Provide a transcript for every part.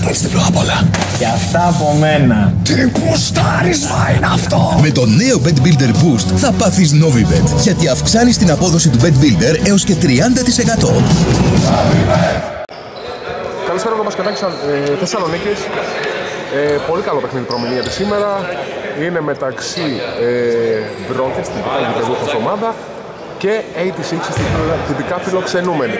Κρατήστε το απ' όλα. Και αυτά από μένα. Τι πουστάρισμα είναι αυτό. Με το νέο Bet Builder Boost θα πάθεις Novibet, γιατί αυξάνεις την απόδοση του Bet Builder έως και 30%. Καλησπέρα από Μπασκετάκι ε, Θεσσαλονίκη. Ε, πολύ καλό παιχνίδι προμηνύεται σήμερα. Είναι μεταξύ ε, Μπρόκετ, την πρωταγωνιστική ομάδα, και 86 στην τυπικά φιλοξενούμενη.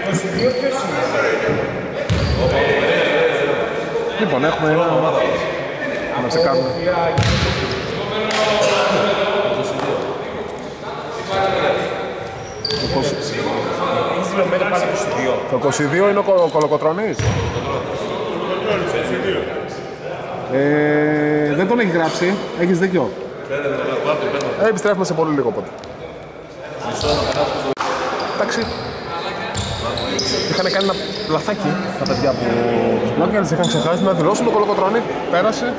Λοιπόν, έχουμε ένα... Να τσεκάρουμε. Το 22 είναι ο Κο- Κολοκοτρώνης; Ε, δεν τον έχει γράψει, έχεις δίκιο. Ε, επιστρέφουμε σε πολύ λίγο οπότε. Εντάξει. Είχαν κάνει ένα λαθάκι τα παιδιά που τους bloggers είχαν ξεχάσει να δηλώσουν το κολοκοτρώνη. Πέρασε,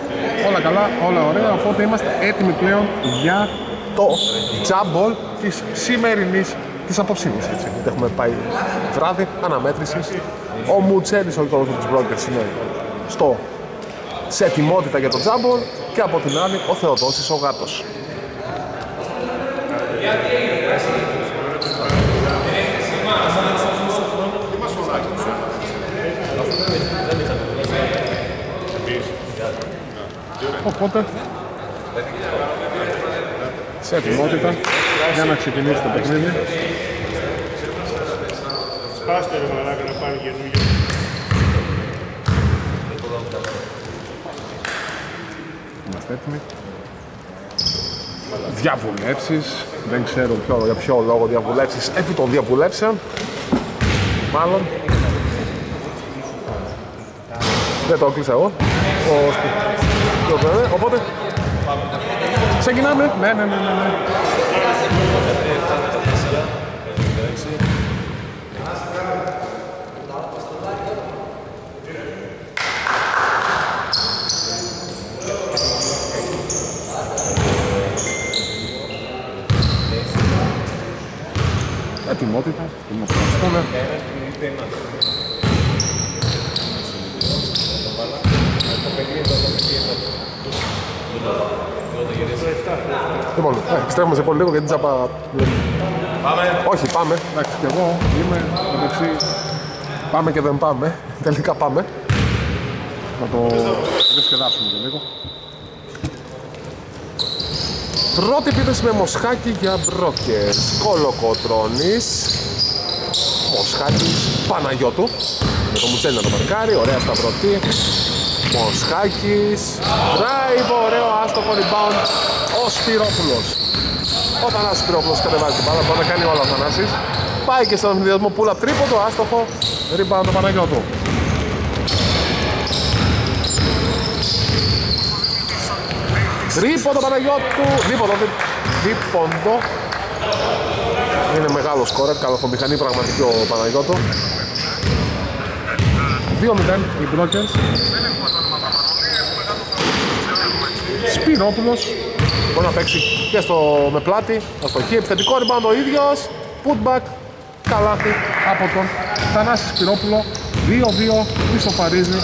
όλα καλά, όλα ωραία. Οπότε είμαστε έτοιμοι πλέον για το τζάμπολ της σημερινής της απόψινης. Έτσι. Γιατί έχουμε πάει βράδυ αναμέτρησης. Ο Μουτσέλης, ο οικονομικός της bloggers είναι στο σε ετοιμότητα για το τζάμπολ και από την άλλη ο Θεοδόσης ο Γάτος. Οπότε, σε ετοιμότητα για να ξεκινήσει το παιχνίδι. Σπάστε ρε μαλάκα να πάρει καινούργια. Είμαστε έτοιμοι. Διαβουλεύσεις, δεν ξέρω ποιο, για ποιο λόγο διαβουλεύσεις, επί των διαβουλεύσεων. Μάλλον. Δεν το έκλεισα εγώ. Ο σπι- το βέβαια, Οπότε, ξεκινάμε. Ναι, ναι, ναι, ναι. ναι. Ετοιμότητα, ετοιμοποιηθούμε. Λοιπόν, ε, επιστρέφουμε σε πολύ λίγο γιατί τζάπα... Πάμε. Όχι, πάμε. Εντάξει, και εγώ είμαι μεταξύ... Πάμε και δεν πάμε. Τελικά πάμε. Να το διασκεδάσουμε και λίγο. Πρώτη επίθεση με Μοσχάκη για Μπρόκερς. Κολοκοτρώνης. Μοσχάκης Παναγιώτου. Με το Μουτσέλη να το μαρκάρει. Ωραία σταυρωτή. Μοσχάκης. Drive. Ωραίο άστοχο rebound. Ο Σπυρόπουλος. Ο Θανάσης Σπυρόπουλος κατεβάζει την μπάλα. Μπορεί να κάνει όλα ο Θανάσης. Πάει και στον συνδυασμό πουλα τρίποντο. Άστοχο. Rebound του Παναγιώτου. Τρίποντο Παναγιώτου, δίποντο, δι- δίποντο. Είναι μεγάλος σκόρερ, καλαθομηχανή πραγματική ο Παναγιώτου. 2-0 οι Brokers. Σπυρόπουλος. Μπορεί να παίξει και στο, με πλάτη, αστοχή, επιθετικό rebound ο ίδιος. Putback, καλάθι από τον Θανάση Σπυρόπουλο. 2-2, ισοφαρίζει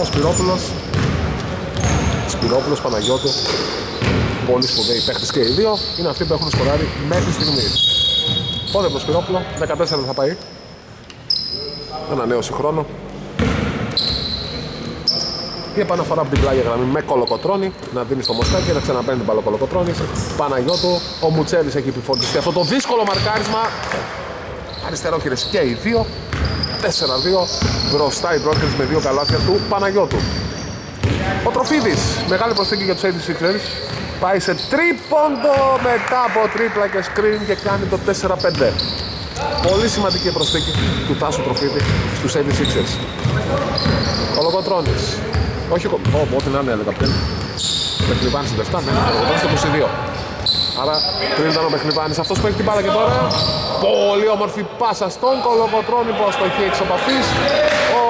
ο Σπυρόπουλος. Σπυρόπουλος, Παναγιώτου, πολύ σπουδαίοι παίχτες και οι δύο, είναι αυτοί που έχουν σκοράρει μέχρι στιγμής. Πότε από το Σπυρόπουλο, 14 θα πάει. Ένα νέο συγχρόνο. Η επαναφορά από την πλάγια γραμμή με κολοκοτρόνη, να δίνεις στο Μοσκάκι, να ξαναπαίνει την μπάλα κολοκοτρόνη. Παναγιώτου, ο Μουτσέλης έχει επιφορτιστεί αυτό το δύσκολο μαρκάρισμα. Αριστερόχειρες και οι δύο. 4-2 μπροστά οι Brokers με δύο καλάθια του Παναγιώτου. Ο Τροφίδης, μεγάλη προσθήκη για τους 86ers. Πάει σε τρίποντο μετά από τρίπλα και screen και κάνει το 4-5. Πολύ σημαντική προσθήκη του Τάσου Τροφίδη στους 86ers. Ο Λογοτρώνης. Όχι, ο Ω, ό,τι να είναι έλεγα πριν. Μεχλιβάνης στην 7, ναι, ο Λογοτρώνης στο 22. Άρα πριν ήταν ο Μεχλιβάνης αυτός που έχει την μπάλα και τώρα. Πολύ όμορφη πάσα στον Κολοκοτρώνη που αστοχεί εξ επαφής. Ο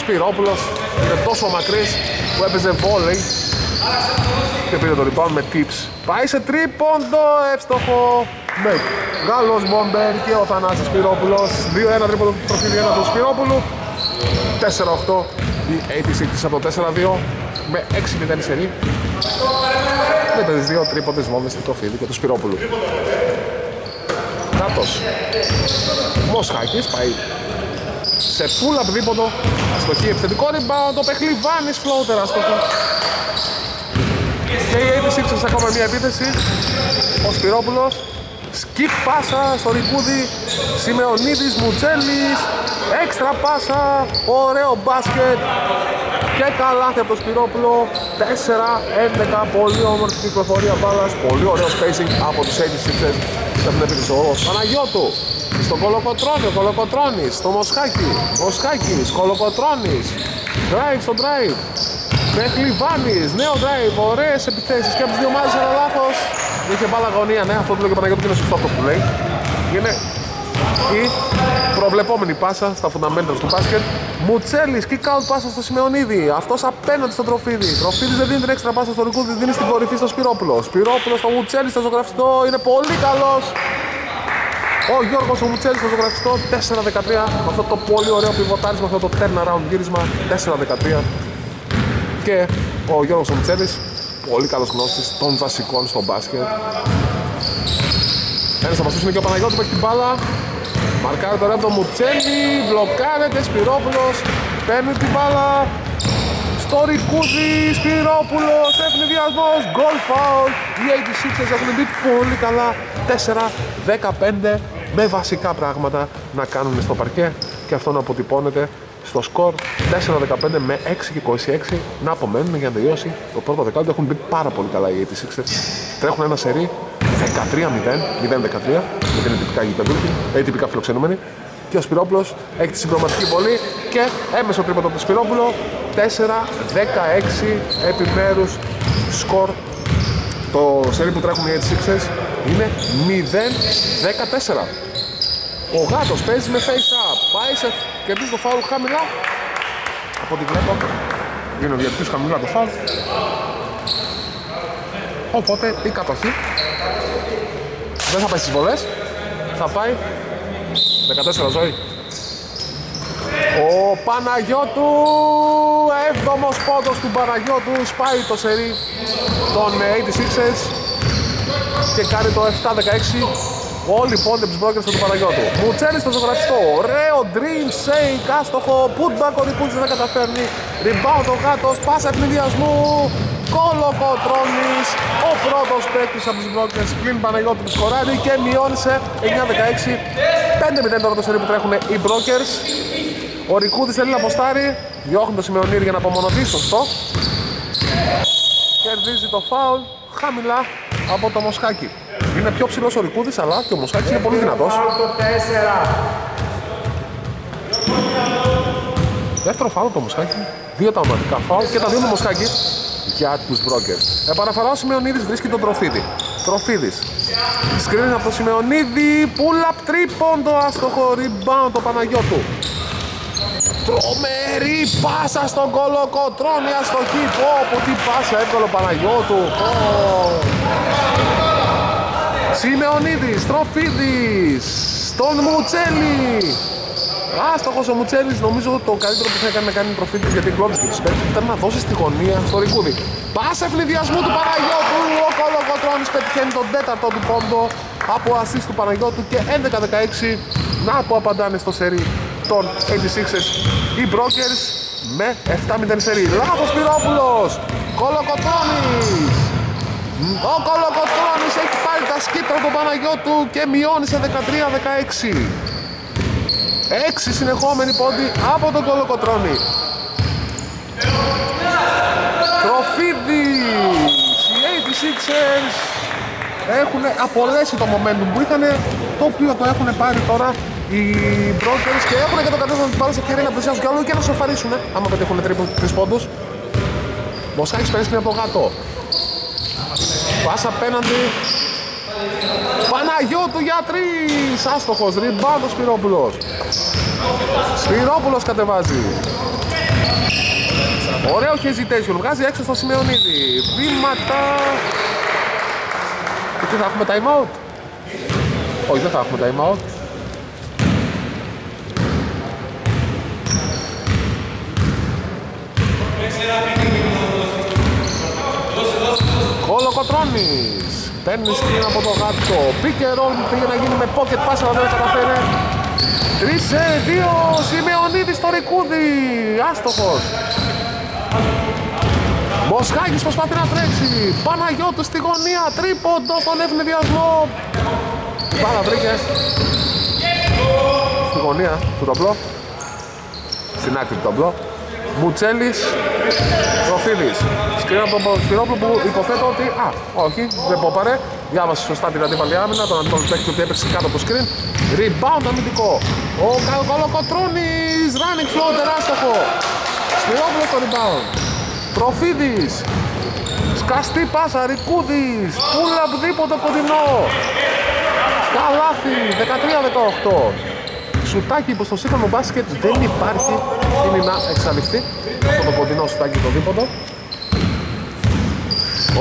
Σπυρόπουλος είναι τόσο μακρύς που έπαιζε βόλεϊ και πήρε το rebound με tips. Πάει σε τρίποντο, εύστοχο με Γάλλος Μπόμπερ και ο Θανάσης Σπυρόπουλος. 2-1 τρίποντο του προφίλ 1 του Σπυρόπουλου. 4-8 Η 86 από το 4-2 με 6-0 σερί. Με τις δύο τρίποντες βόμβες του Τροφίδη και του Σπυρόπουλου. Κάτος. Μοσχάκης πάει σε πουλα δίποτο. Αστοχή επιθετικό rebound. Το Πεχλιβάνης floater αστοχή. Και η 86 ακόμα μια επίθεση. Ο Σπυρόπουλος. Σκυπ πάσα στο Ρικούδι. Σιμεωνίδης, Μουτσέλης. Έξτρα πάσα. Ωραίο μπάσκετ. Και καλάθι από το Σπυρόπουλο. 4-11. Πολύ όμορφη κυκλοφορία μπάλας. Πολύ ωραίο spacing από τους 86ers. Έχουν επίθεση ο Παναγιώτου. Στον Κολοκοτρώνη, ο Κολοκοτρώνης, στο Μοσχάκι, Μοσχάκης, Κολοκοτρώνης, drive στο drive, Πεχλιβάνης, νέο drive, ωραίες επιθέσεις και από τις δύο ομάδες ένα λάθος. Είχε μπάλα αγωνία, ναι, αυτό που λέει και ο Παναγιώτου είναι σωστό αυτό που λέει. Είναι η προβλεπόμενη πάσα στα fundamentals του μπάσκετ. Μουτσέλης, kick out πάσα στο Σιμεωνίδη. Αυτός απέναντι στον Τροφίδη. Τροφίδης δεν δίνει την έξτρα πάσα στο Ρικούδη, δίνει στην κορυφή στο Σπυρόπουλο. Σπυρόπουλος στο Μουτσέλης, στο ζωγραφιστό, είναι πολύ καλός. Ο Γιώργος ο Μουτσέλης στο ζωγραφιστό 4-13 με αυτό το πολύ ωραίο πιβοτάρισμα, αυτό το turnaround γύρισμα 4-13 και ο Γιώργος ο Μουτσέλης πολύ καλός γνώστης των βασικών στο μπάσκετ. Ένας από αυτούς είναι και ο Παναγιώτης που έχει την μπάλα. Μαρκάρει τώρα το Μουτσέλη μπλοκάρεται Σπυρόπουλος παίρνει την μπάλα. Στο Ρικούδι, Σπυρόπουλος, ευνηδιασμός, goal foul. Οι 86ers έχουν μπει πολύ καλά 4-15 με βασικά πράγματα να κάνουν στο παρκέ. Και αυτό να αποτυπώνεται στο σκορ 4-15 με 6 και 26 να απομένουν για να τελειώσει το πρώτο δεκάλεπτο. Έχουν μπει πάρα πολύ καλά οι 86ers τρέχουν ένα σερί 13-0 0-13 γιατί είναι τυπικά γηπεδούχοι, ε, τυπικά φιλοξενούμενοι. Και ο Σπυρόπουλος έχει τη συμπληρωματική βολή και έμεσο τρίποντο από τον Σπυρόπουλο. 4-16 επιμέρους σκορ. Το σερί που τρέχουν οι 86ers είναι 0-14 ο Γάτος παίζει με face up. Πάει σε κερδίζει το φάουλ χαμηλά. Από ό,τι βλέπω είναι ο διαιτητής χαμηλά το φάουλ. Οπότε η κατοχή. Δεν θα πάει στις βολές. Θα πάει 14 ζωή ο Παναγιώτου, έβδομος πόντος του Παναγιώτου, σπάει το σερί των 86ers και κάνει το 7-16. Όλοι οι πόντε του μπρόκερ του Παναγιώτου. Μουτσέλη στο ζωγραφιστό. Ωραίο dream shake. Άστοχο. Putback ο Ρικούτζη δεν καταφέρνει. Rebound ο γάτος. Πάσα ευνηδιασμού. Κολοκοτρώνη. Ο πρώτος παίκτης από του μπρόκερ πλην Παναγιώτου του σκοράρει και μειώνει σε 9-16. 5-0 τώρα το σερί που τρέχουν οι brokers. Ο Ρικούδης θέλει να αποστάρει, διώχνει το Σιμεωνίδη για να απομονωθεί, σωστό. Κερδίζει το φάουλ χαμηλά από το Μοσχάκι. Είναι πιο ψηλός ο Ρικούδης, αλλά και ο Μοσχάκης είναι πολύ δυνατός. Δεύτερο φάουλ το Μοσχάκι, δύο τα ομαδικά φάουλ και τα δύο το Μοσχάκι για τους Brokers. Επαναφορά ο Σιμεωνίδης βρίσκει τον Τροφίδη. Τροφίδης. Σκρίνει από το Σιμεωνίδη, pull-up τρίποντο, άστοχο rebound το Παναγιώτου. Τρομερή πάσα στον Κολοκοτρώνη αστοχή. Πω, πω, τι πάσα έβγαλε ο Παναγιώτου. Πω. Σιμεωνίδης, Τροφίδης, στον Μουτσέλη. Άστοχος ο Μουτσέλης, νομίζω το καλύτερο που θα έκανε να κάνει Τροφίδης γιατί κλώδης και τους παίκτες ήταν να δώσει στη γωνία στο Ρικούδι. Πάσα ευνηδιασμού του Παναγιώτου, ο Κολοκοτρώνης πετυχαίνει τον τέταρτο του πόντο από ασίστ του Παναγιώτου και 11-16 να που απαντάνε στο σερί των 86ers οι Brokers με 7-0 σερί. Λάθος Πυρόπουλος, Κολοκοτρώνης. Ο Κολοκοτρώνης έχει πάρει τα σκύπρα του Παναγιώτου και μειώνει σε 13-16. Έξι συνεχόμενοι πόντι από τον Κολοκοτρώνη. Τροφίδης, οι 86ers έχουν απολέσει το momentum που είχαν, το οποίο το έχουν πάρει τώρα οι Brokers και έχουν και το κατάστημα του πάρουν σε ευκαιρία να πλησιάσουν κι άλλο και να σοφαρίσουν άμα πετύχουν τρεις πόντους. Μοσχάκης παίρνει από γάτο. Πάσα απέναντι. Παναγιώτου για τρεις! Άστοχος, ριμπάντο Σπυρόπουλος. Σπυρόπουλος κατεβάζει. Ωραίο hesitation, βγάζει έξω στο Σιμεωνίδη. Βήματα. Και τι θα έχουμε time out; Όχι, δεν θα έχουμε time out. Κολοκοτρώνης Παίρνει σκριν από το γάτο. Πίκερο πήγε να γίνει με pocket pass αλλά δεν το καταφέρε. 3 σε 2 Σιμεωνίδης στο Ρικούδι. Άστοχος. Μοσχάκης προσπαθεί να τρέξει. Παναγιώτου στη γωνία Τρίποντο στον ευνηδιασμό Πάρα βρήκες. Στη γωνία του τομπλό. Στην άκρη του τομπλό Μουτσέλης Προφίλης. Σκρίνω από τον Σπυρόπουλο που υποθέτω ότι Α, όχι, δεν πόπαρε. Διάβασε σωστά την αντίπαλη άμυνα Τον αντίπαλο παίκτη ότι έπαιξε κάτω από screen. Rebound αμυντικό. Ο Καλοκοτρώνης Running floater άστοχο. Σπυρόπουλο στο rebound. Προφίδης Σκαστή πάσα, Ρικούδης. Πούλα δίποτε κοντινό. Καλάθι, 13-18 Σουτάκι που στο σύγχρονο μπάσκετ δεν υπάρχει είναι να εξαλειφθεί αυτό το κοντινό σουτάκι το δίποτο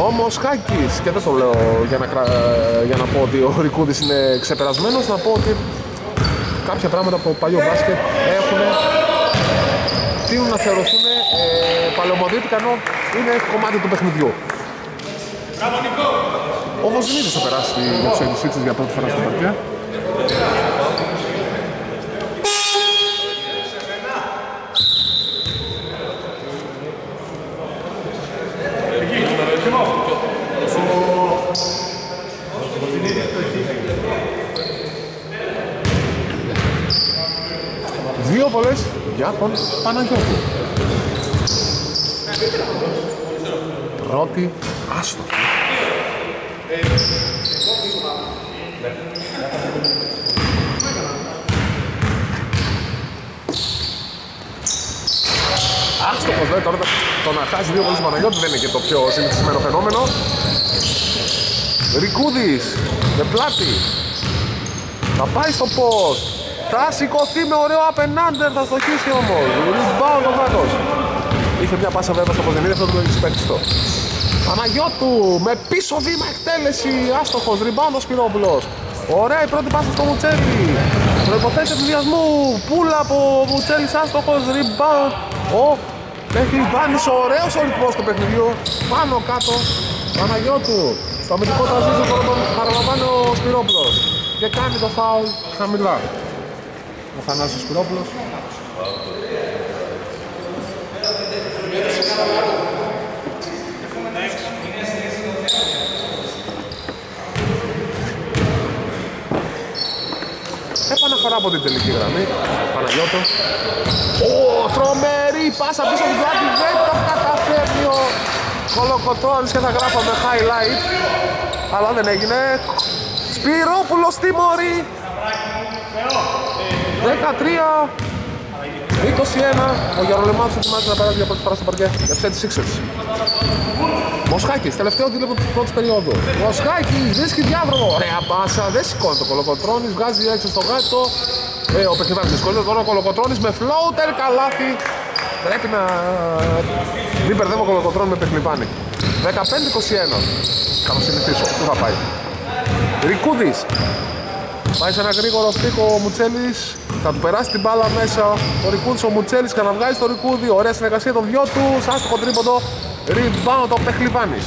όμως Χάκης και δεν το λέω για να, για να πω ότι ο Ρικούδης είναι ξεπερασμένος να πω ότι κάποια πράγματα από το παλιό μπάσκετ έχουν τείνουν να θεωρηθούν ε, παλαιομοδίτικα ενώ είναι κομμάτι του παιχνιδιού. Ο Βοζινίδης θα περάσει για τους για πρώτη φορά στην παρτιά. Δύο βολές για τον Παναγιώτη. Πρώτη άστοχη. Άστοχος δε τώρα το να χάσει δύο βολές του Παναγιώτης δεν είναι και το πιο συνηθισμένο φαινόμενο. Ρικούδης, με πλάτη. Θα πάει στο post. Θα σηκωθεί με ωραίο απενάντερ, θα στοχίσει όμως. Rebound ο Βάτος. Είχε μια πάσα βέβαια στο Ποδενίδη, αυτό το έχει παίξει Παναγιώτου με πίσω βήμα εκτέλεση, άστοχος, rebound ο Σπυρόπουλος. Ωραία η πρώτη πάσα στο Μουτσέλη. Προϋποθέσεις ενθουσιασμού, πουλα από Μουτσέλης, άστοχος, rebound. Ο Πεχλιβάνης, ωραίος ο ρυθμός του παιχνιδιού. Πάνω κάτω, Παναγιώτου. Στο αμυντικό τραζίζο τον παραλαμβάνει ο Σπυρόπουλος. Και κάνει το φάουλ χαμηλά ο Θανάσης Σπυρόπουλος. Επαναφορά από την τελική γραμμή, Παναγιώτο. Ω, τρομερή πάσα πίσω από την πλάτη, δεν το καταφέρνει ο Κολοκοτρώνης και θα γράφαμε highlight. Αλλά δεν έγινε. Σπυρόπουλος τιμωρεί. 13 21 ο Γιαρολεμάτος ετοιμάζεται να περάσει για πρώτη φορά στο παρκέ για τους Sixers. Μοσχάκης, τελευταίο δίλεπτο της πρώτης περίοδου. Μοσχάκης, βρίσκει διάβρομο. Ωραία πάσα, δεν σηκώνει το Κολοκοτρώνης Βγάζει έξω στο γάτο. Ε, Ο παιχνιδάρης δυσκολεύεται τώρα ο Κολοκοτρώνης με φλόουτερ καλάθι. Πρέπει να μην μπερδεύω Κολοκοτρώνη με παιχνιβάνι 15-21 Θα συνηθίσω, πού θα πάει; Ρικούδης Πάει σε ένα γρήγορο στίχο ο Μουτσέλης. Θα του περάσει την μπάλα μέσα ο Ρικούδης, ο Μουτσέλης βγάζει το Ρικούδη. Ωραία συνεργασία των δυο του. Άστοχο τρίποντο. Rebound ο Πεχλιβάνης.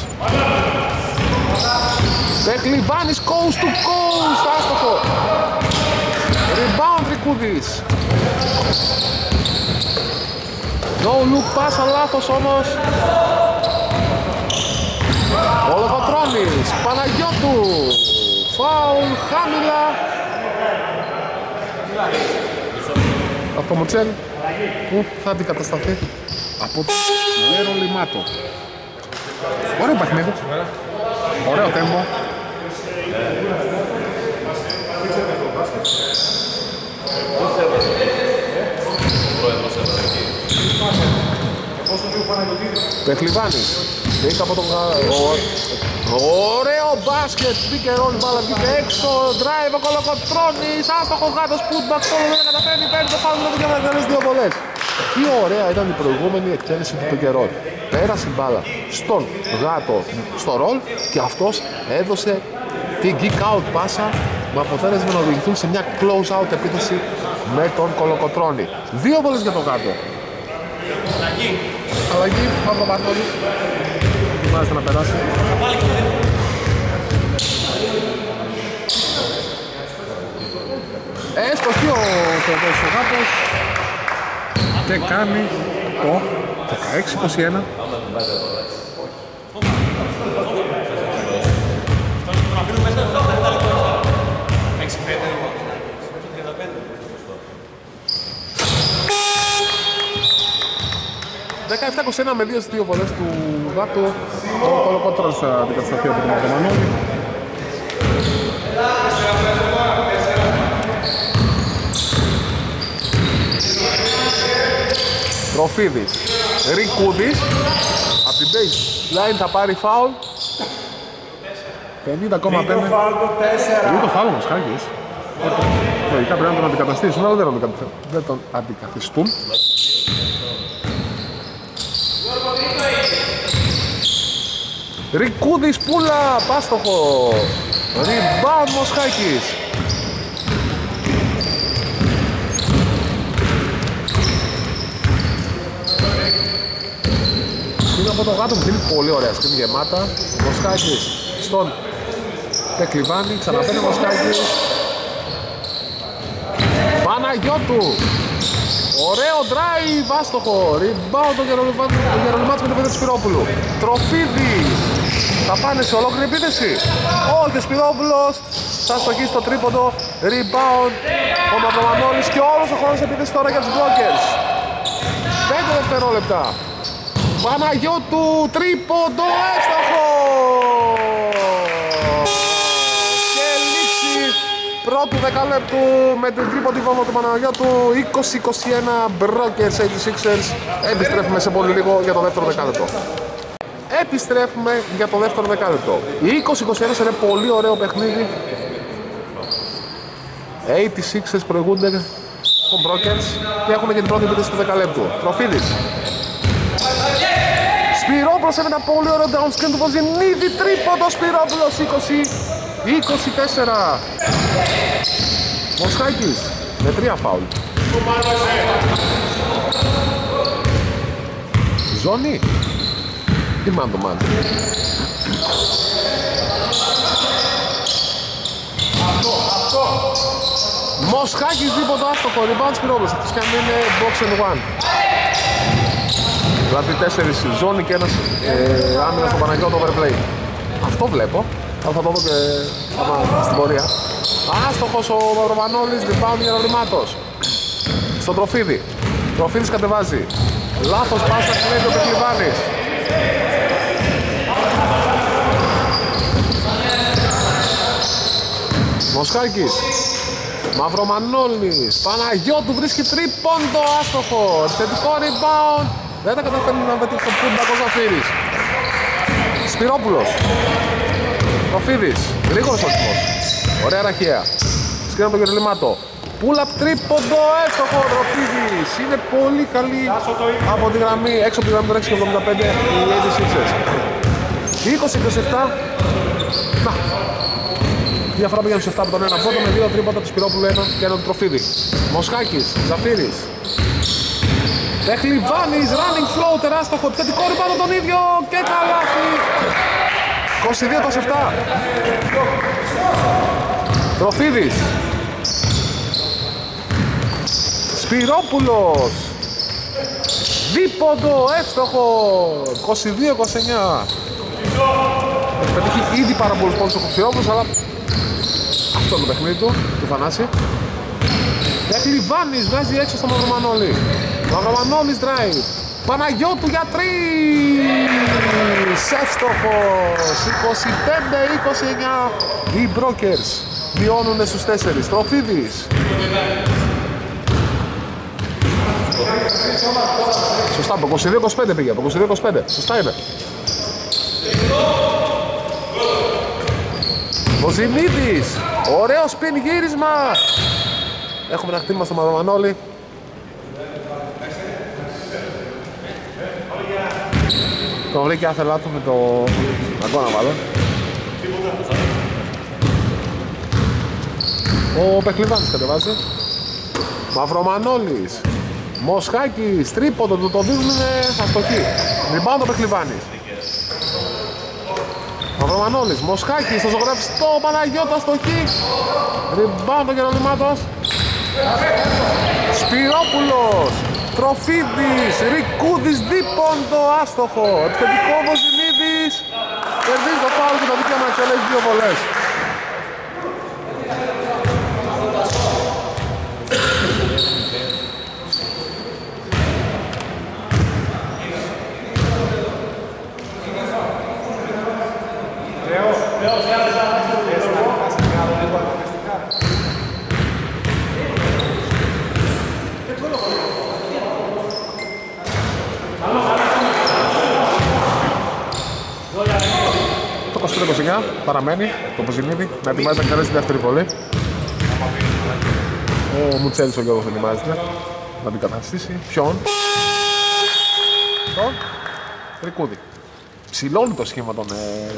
Πεχλιβάνης coast to coast. Άστοχο. Rebound Ρικούδης. No look πάσα λάθος όμως. Ο Λογοτρώνης Παναγιώτου. Φάουλ χάμηλα από το Μουτσέλ που θα αντικατασταθεί από το Γέρο Λιμάτο. Ωραίο παιχνίδι. Ωραίο τέμπο. Πεχλιβάνης. Μπήκα από τον... Ωραίο μπάσκετ, μπήκε ρόλ μπάλα, βγήκε έξω, drive ο Κολοκοτρώνης, άστοχο γάτος, putback, solo δεν καταφέρνει, παίρνει το φάουλ και να κάνει δύο βολές. Τι ωραία ήταν η προηγούμενη εκτέλεση του Πικερόλ. Πέρασε η μπάλα στον γάτο στο ρολ και αυτός έδωσε την kick out πάσα με αποτέλεσμα να οδηγηθούν σε μια close out επίθεση με τον Κολοκοτρώνη. Δύο βολές για τον γάτο. Αλλαγή, Μαύρο Μανώλης. Ετοιμάζεται να περάσει. Έστοχη ο Θεοδός ο Γάτος και κάνει το 16-21. «17-21 με δύο στις δύο βολές του Γάτου ο Κολοκότρος θα αντικατασταθεί από τον Μαυρομανώλη Τροφίδης, Ρικούδης. Από την base line θα πάρει φάουλ. 50,5 Τρίτο φάλτο, 4. Λίγο φάουλ όμως Χάκης Λογικά πρέπει να τον αντικαταστήσουν αλλά δεν τον, αντικατα- δεν τον αντικαθιστούν Ρικούδης πουλα, πάστοχο. Rebound Μοσχάκης Είναι από το γάτο που είναι πολύ ωραία σκηνή γεμάτα. Μοσχάκης στον Τεκλιβάνη, ξαναπαίνει ο Μοσχάκης Παναγιώτου. Ωραίο drive, άστοχο. Rebound ο Γερολιμάτης με το παιδί του Σπυρόπουλου. Τροφίδη Θα πάνε σε ολόκληρη επίθεση. Όχι ο Σπυρόπουλος Θα στοχίσει στο τρίποντο. Rebound Ο Μαυρομανόλης και όλος ο χρόνος επίθεση τώρα για τους Brokers 5 δευτερόλεπτα. Παναγιώτου τρίποντο έστοχο και λήξη πρώτου δεκαλέπτου με την τρίποντη βόμβα του Παναγιώτου. 20-21 Brokers 86ers επιστρέφουμε σε πολύ λίγο για το δεύτερο δεκάλεπτο επιστρέφουμε για το δεύτερο δεκάλεπτο. Οι 20-21 είναι πολύ ωραίο παιχνίδι. 86ers προηγούνται των Brokers και έχουν και την πρώτη επίθεση του δεκαλέπτου. Προφίλης Σπυρόπουλος με ένα πολύ ωραίο down screen του Βοζινίδη. Τρίποντο Σπυρόπουλος 20 24 Μοσχάκης με τρία φάουλ. Ζώνη Τι man το man Μοσχάκης δίποτο άστοχο Rebound Σπυρόπουλος Αυτός και αν είναι box and one Δηλαδή τέσσερις ζώνη και ένας ε, άμυνα στο Παναγιώτο overplay. Αυτό βλέπω. Αλλά θα το δω και άμα στην πορεία. Άστοχος ο Μαυρομανόλης, rebound για Ρημάτος. Στο τροφίδι. Τροφίδης κατεβάζει. Λάθος πάσα κλέβει ο Πεκλιβάνης. Μοσχάκης. Μαυρομανόλης. Παναγιώτου βρίσκει τρίποντο άστοχο. Θετικό rebound. Δεν τα καταφέρνει να πετύχει το πούντα ο Ζαφύρης. Σπυρόπουλος. Προφίδης. Γρήγορος ο τύπος. Ωραία ραχαία. Σκρίνω τον Γερολιμάτο. Πούλαπ τρίποντο έστοχο ο Προφίδης. Είναι πολύ καλή από τη γραμμή. Έξω από τη γραμμή των 6,75 οι 86ers. 20-27. Να. Διαφορά πήγαινε στους 7 από τον ένα πόντο με δύο τρίποτα του Σπυρόπουλου ένα και ένα του Τροφίδη. Μοσχάκης, Ζαφύρης, Τεχλιβάνης, running flow, τεράστοχο, επιθετικό ριμπάνω τον ίδιο και καλάθι. 22-27. Τροφίδης. Σπυρόπουλος. Δίποντο, εύστοχο. 22-29. Έχει πετύχει ήδη πάρα πολλούς πόντους ο Σπυρόπουλος, αλλά αυτό είναι το παιχνίδι του, του Θανάση. Τεχλιβάνης βγάζει έξω στο Μαυρομανόλη. Μαυρομανόλης drive. Παναγιώτου για τρεις. Εύστοχος. 25-29. Οι Brokers μειώνουν στους 4. Τροφίδης. Σωστά, από 22-25 πήγε. Από 22-25. Σωστά είναι. Βοζινίδης. Ωραίο σπιν γύρισμα. Έχουμε ένα χτύπημα στο Μαυρομανόλη. Το βρήκε άθελά του με το αγκώνα μάλλον. Ο Πεχλιβάνης κατεβάζει. Μαυρομανόλης. Μοσχάκης, τρίποντο του το δίνουν αστοχή. Rebound το Πεχλιβάνης. Μαυρομανόλης, Μοσχάκης, στο ζωγραφιστό, Παναγιώτο αστοχή. Rebound ο Γερονιμάτος. Σπυρόπουλος, Τροφίδης, Ρικούδης, δίποντο, άστοχο. Επιθετικό Βοζινίδης. Κερδίζει το φάουλ και το δικαίωμα να εξελέγει δύο βολές. Το 25-29 παραμένει το Ποζινίδη να ετοιμάζει να καλέσει τη δεύτερη βολή. Ο Μουτσέλης ο Γιώργος ετοιμάζεται να την καταστήσει. Ποιον; Τον Ρικούδη. Ψηλώνει το σχήμα των ε,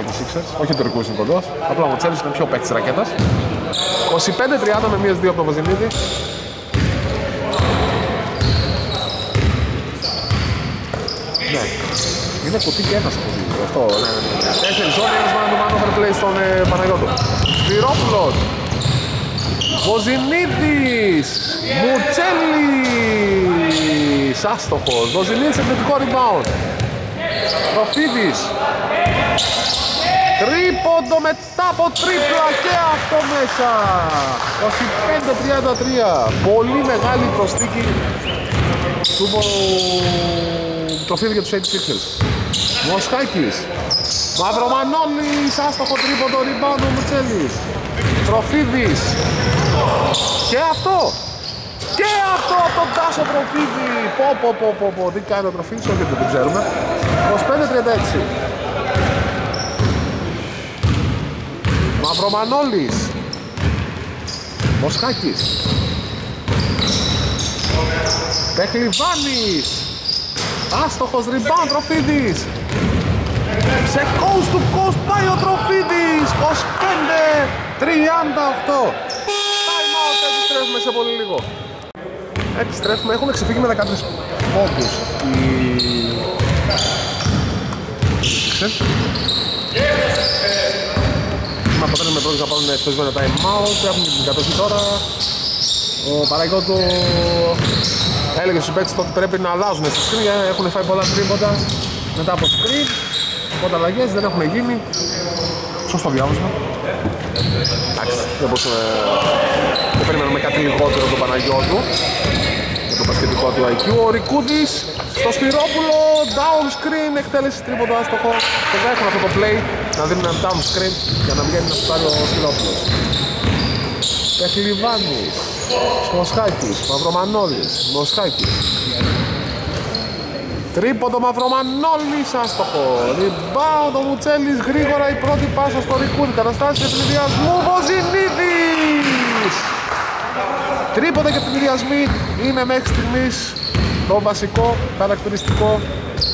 86ers, όχι του Ρικούδη είναι κοντός. Απλά ο Μουτσέλης είναι πιο παίκτης της ρακέτας. 25-30 με μίας δύο από τον Ποζινίδη. Ναι. Είναι κουτί και ένας κουτί. Αυτό, ναι, ναι, ναι. Τέσσερις ώρες, ένας μάνα του μάνα overplay στον ε, Παναγιώτο. Σπυρόπουλος. Βοζινίδης. Μουτσέλης. Άστοχος. Βοζινίδης επιθετικό rebound. Προφίδης. Τρίποντο μετά από τρίπλα και αυτό μέσα. 25-33. Πολύ μεγάλη προσθήκη του Τροφίδη για τους 86ers. Μοσχάκης. Μαυρομανόλης. Άστοχο τρίποντο rebound ο Μουτσέλης. Τροφίδης. Και αυτό. Και αυτό από τον Τάσο Τροφίδη. Πω πω πω πω πω. Τι κάνει ο Τροφίδης, όχι δεν το ξέρουμε. 25-36. Μαυρομανόλης. Μοσχάκης. Πεχλιβάνης. Άστοχος rebound Τροφίδης. Σε coast to coast πάει ο Τροφίδης. 25-38. Time out, επιστρέφουμε σε πολύ λίγο. Επιστρέφουμε, έχουν ξεφύγει με 13 πόντους. Οι... Μα αποτέλεσμα με πρόκειται να πάρουν εκτός με time out. Έχουν την κατοχή τώρα. Ο Παναγιώτου έλεγε στους παίκτες ότι πρέπει να αλλάζουν στη screen, έχουν φάει πολλά τρίποτα μετά από screen, οπότε αλλαγές δεν έχουν γίνει. Σωστό διάβασμα. Εντάξει, δεν μπορούσαμε... Δεν περιμένουμε κάτι λιγότερο από τον Παναγιώτου με το πασχετικό του IQ. Ο Ρικούδης στο Σπυρόπουλο, down screen, εκτέλεση τρίποντο άστοχο. Και δεν έχουν αυτό το play να δίνουν ένα down screen για να βγαίνει να σουτάρει ο Σπυρόπουλος. Πεχλιβάνης, Μοσχάκης, Μαυρομανόλης, Μοσχάκης. Τρίποντο Μαυρομανόλης, άστοχο. Rebound ο Μουτσέλης, γρήγορα η πρώτη πάσα στο Ρικούρι. Καταστάσεις ευνηδιασμού, Βοζινίδης. Τρίποντο και ευνηδιασμοί είναι μέχρι στιγμής το βασικό χαρακτηριστικό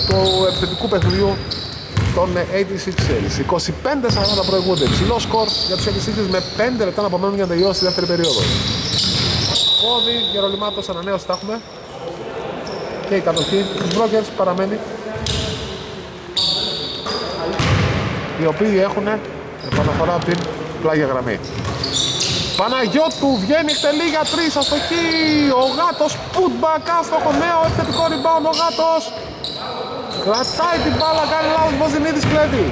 του επιθετικού παιχνιδιού των 86ers. 25-40 προηγούνται. Ψηλό σκορ για τους 86ers με 5 λεπτά να απομένουν για να τελειώσει τη δεύτερη περίοδο. Πόδι, Γερολιμάτος, ανανέωση τα έχουμε. Και η κατοχή τους Brokers παραμένει. Οι οποίοι έχουν επαναφορά από την πλάγια γραμμή. Παναγιώτου βγαίνει εκτελεί για τρεις αστοχή. Ο Γάτος putback άστοχο νέο επιθετικό rebound ο Γάτος. Κρατάει την μπάλα, κάνει λάθος, Βοζινίδης κλέβει.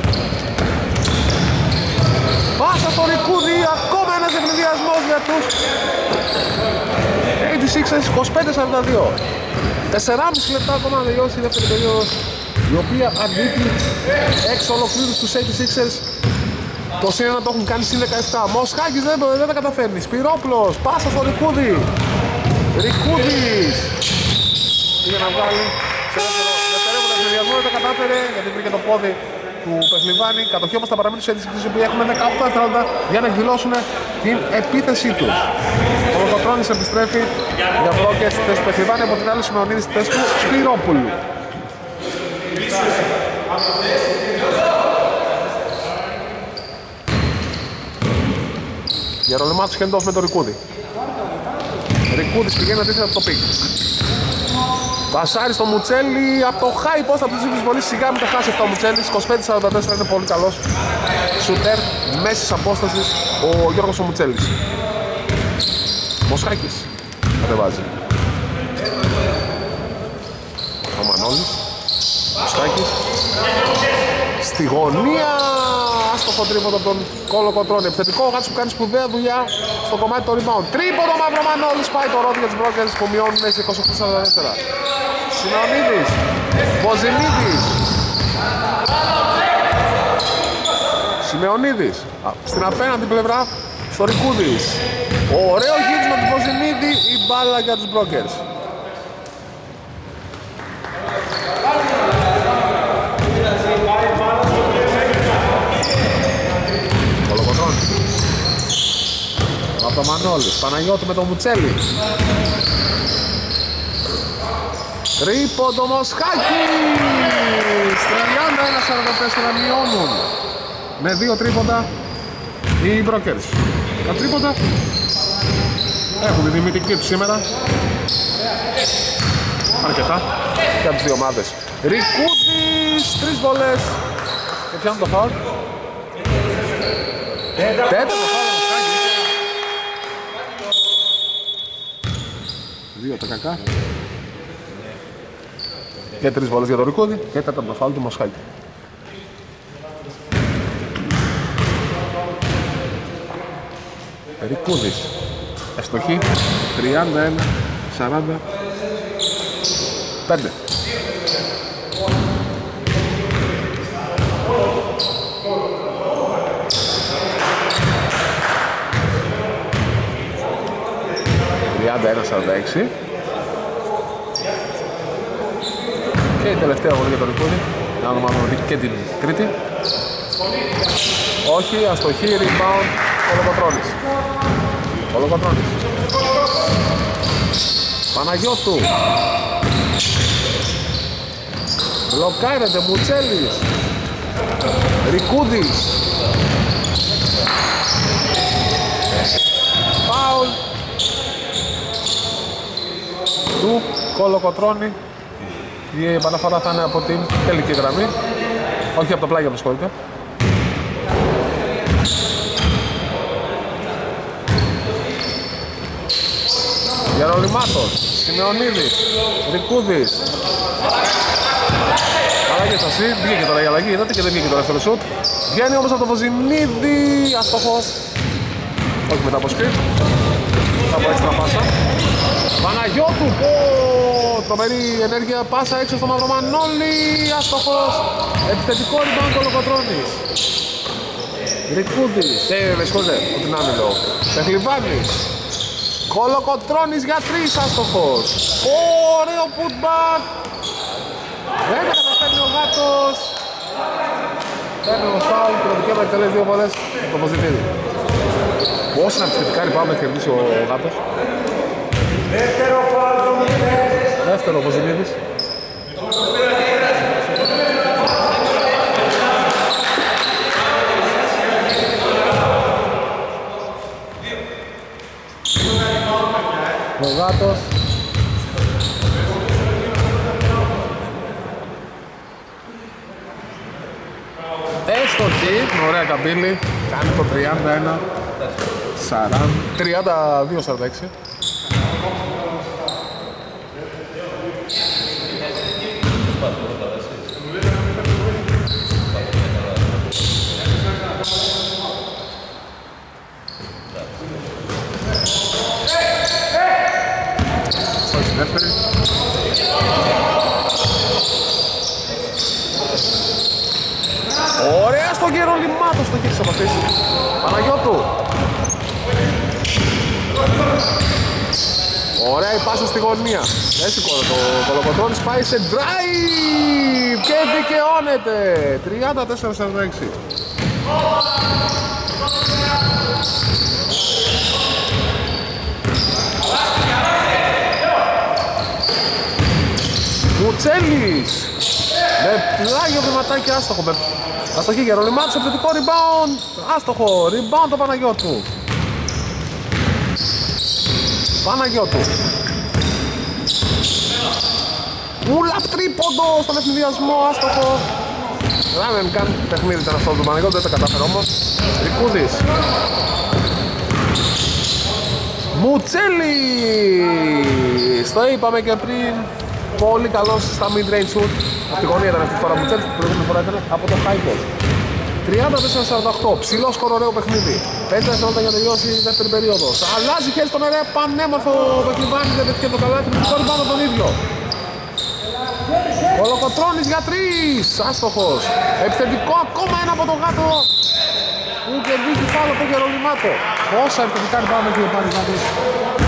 Πάσα στο Ρικούδι, ακόμα ένας ευνηδιασμός για τους 86ers, 25-42. 4,5 λεπτά ακόμα να τελειώσει η δεύτερη περίοδος, η οποία αρνείται έξω ολοκλήρους τους 86ers. Το συν το έχουν κάνει συν 17. Μοσχάκης δεν, δεν τα καταφέρνει. Σπυρόπλος, πάσα στο Ρικούδι. Ρικούδης. Πήγε να βγάλει σε δεύτερο δευτερεύοντα συνδυασμό, δεν τα κατάφερε γιατί βρήκε το πόδι του Πεχλιβάνη. Κατοχή όμως θα παραμείνει στους 86 που έχουν 18 δευτερόλεπτα για να εκδηλώσουν την επίθεσή τους. Ο Λοκοτρώνης επιστρέφει για μπρόκες στη θέση του Πεχλιβάνη από την άλλη Σιμεωνίδη στη θέση του Σπυρόπουλου. Γερολιμάτος handoff με το Ρικούδι. Ρικούδης πηγαίνει αντίθετα από το πικ. Βασάρι στο Μουτσέλι από το high post από τους πολύ σιγά μην το χάσει αυτό ο Μουτσέλης 25-44 είναι πολύ καλός Σούτερ μέσης απόστασης ο Γιώργος ο Μουτσέλης Μοσχάκης κατεβάζει. Ο Μανώλης. Μοσχάκης Στη γωνία. Άστοχο τρίποδο από τον Κόλο Κοντρώνη. Επιθετικό ο Γάτσος που κάνει σπουδαία δουλειά στο κομμάτι των rebound. Τρίποδο μαύρο Μανώλης. Πάει το ρόδι για τους Brokers που μειώνουν σε 28-44. Συνονίδης, Βοζινίδης, Σημεωνίδης, Α, στην απέναντι πλευρά στο Ρικούδης. Ωραίο γύρισμα του Βοζινίδη, η μπάλα για τους Brokers. Κολοκοτρώνη. Από το Μανώλη. Παναγιώτου με τον Μουτσέλη. Τρίποντο Μοσχάκη! 31-44 μειώνουν. Με δύο τρίποντα οι Brokers. Τα τρίποντα έχουν τη δημητική του σήμερα. Αρκετά. Και από τις δύο ομάδες. Ρικούτης, τρεις βολές. Και πιάνουν το φάουλ. Τέταρτο φάουλ Μοσχάκη. Δύο τα κακά. Και τρεις βολές για το Ρικούδη και τέταρτο φάουλ του Μοσχάκη. Ρικούδης. Εστοχή. 31, 40, 5. Τριάντα ένα, σαράντα έξι. Και η τελευταία βολή για τον Ρικούδη. Να ονομάζουμε ότι και την τρίτη. Όχι, αστοχή, rebound, Κολοκοτρώνης. Κολοκοτρώνης. Παναγιώτου. Μπλοκάρεται, Μουτσέλης. Ρικούδης. Φάουλ. Του Κολοκοτρώνη. Η επαναφορά θα είναι από την τελική γραμμή. Όχι από το πλάγιο, με συγχωρείτε. Γερολιμάτος, Σημεωνίδης, Ρικούδης. Αλλαγή στα σύ, βγήκε τώρα η αλλαγή, είδατε και δεν βγήκε το δεύτερο σουτ. Βγαίνει όμως από το Βοζινίδη, αστοχός. Όχι μετά από σκριν. Θα από έξτρα πάσα. Παναγιώτου, πω, τρομερή ενέργεια, πάσα έξω στο Μαυρομανόλη, άστοχος. Επιθετικό rebound Κολοκοτρώνης. Ρικούδης, ε, με συγχωρείτε, ότι να είναι λέω. Πεχλιβάνης, Κολοκοτρώνης για τρεις άστοχος. Ωραίο putback. Δεν τα καταφέρνει ο γάτος. Παίρνει ο φάουλ και το δικαίωμα εκτελέσει δύο βολές το Βοζινίδη. Πόσα επιθετικά rebound έχει κερδίσει ο γάτος. Δεύτερο φάουλ του Μιχαήλ. Δεύτερο ο Βοζινίδης. Ο γάτος. Έστοχη, με ωραία καμπύλη, κάνει το 31, 40, 32-46. Όχι, δεύτερη. Ωραία στον κύριο Λιμάτο στο χέρι της επαφής. Παναγιώτου. Ωραία η πάσα στη γωνία. Δεν σηκώνει το Κολοκοτρώνης πάει σε drive και δικαιώνεται. 34-46. Μουτσέλης με πλάγιο βηματάκι άστοχο με αστοχή Γερολιμάτος επιθετικό rebound άστοχο rebound το Παναγιώτου Παναγιώτου. Ούλα τρίποντο στον ευνηδιασμό, άστοχο. Ράνεν καν παιχνίδι ήταν αυτό του Παναγιώτου, δεν τα κατάφερε όμως. Ρικούδης. Μουτσέλη! Στο είπαμε και πριν. Πολύ καλός στα mid-range shoot. Από τη γωνία ήταν αυτή τη φορά Μουτσέλης, την προηγούμενη φορά ήταν από το high post. 34-48, ψηλός ωραίο παιχνίδι. 5 δευτερόλεπτα για να τελειώσει η δεύτερη περίοδος. Αλλάζει χέρι στον αέρα, πανέμορφο Μπεκλιβάνη, δεν πετύχε το καλάθι, με το πάνω τον ίδιο. Κολοκοτρώνης για τρεις, άστοχος. Επιθετικό ακόμα ένα από το γάτο. Που κερδίζει φάλο το Γερολιμάτο. Πόσα επιθετικά πάμε και πάλι γάτος. Θετικό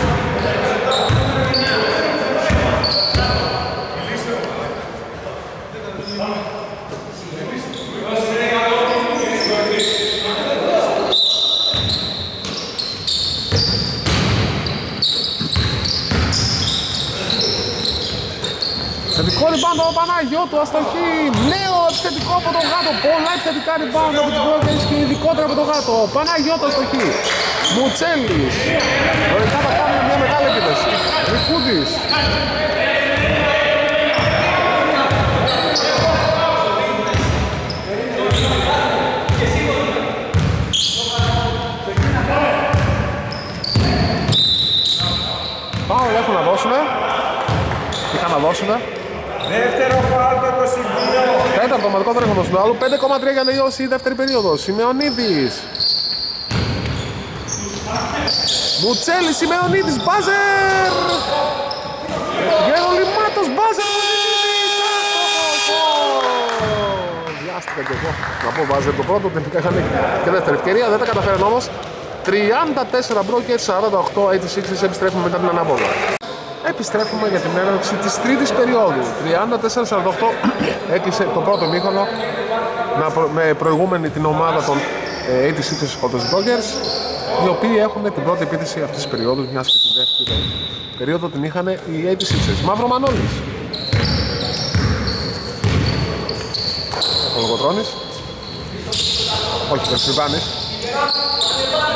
rebound από Παναγιώτου, αστοχή. Νέο επιθετικό από τον Γάτο. Πολλά επιθετικά rebound από την Πρόκειται και ειδικότερα από τον Γάτο. Παναγιώτου, αστοχή. Μουτσέλης. Λογικά θα κάνουμε μια μεγάλη επίθεση. Ρικούδης. Πάω, έχουν να δώσουνε. Είχαν να δώσουνε. Δεύτερο φάουλ το 22. Τέταρτο μαδικό τρέχοντο του άλλου. 5,3 για να τελειώσει η δεύτερη περίοδο. Σιμεωνίδης. Μουτσέλη, Σιμεωνίδης, μπάζερ! Γερολιμάτος, μπάζερ! Βιάστηκα και εγώ να πω μπάζερ το πρώτο, τελικά είχαν και δεύτερη ευκαιρία, δεν τα καταφέραν όμως. 34 μπρόκετ, 48 86 επιστρέφουμε μετά την ανάποδα. Επιστρέφουμε για την έναρξη της τρίτης περίοδου. 34-48 έκλεισε το πρώτο μήχρονο να προ- με προηγούμενη την ομάδα των ε, 86 Scottish Dodgers οι οποίοι έχουν την πρώτη επίθεση αυτής της περίοδου μιας και τη δεύτερη περίοδο την είχαν οι 86 Μαύρο Μανώλης. Ο Λογοτρώνης. Όχι, δεν Σιβάνης.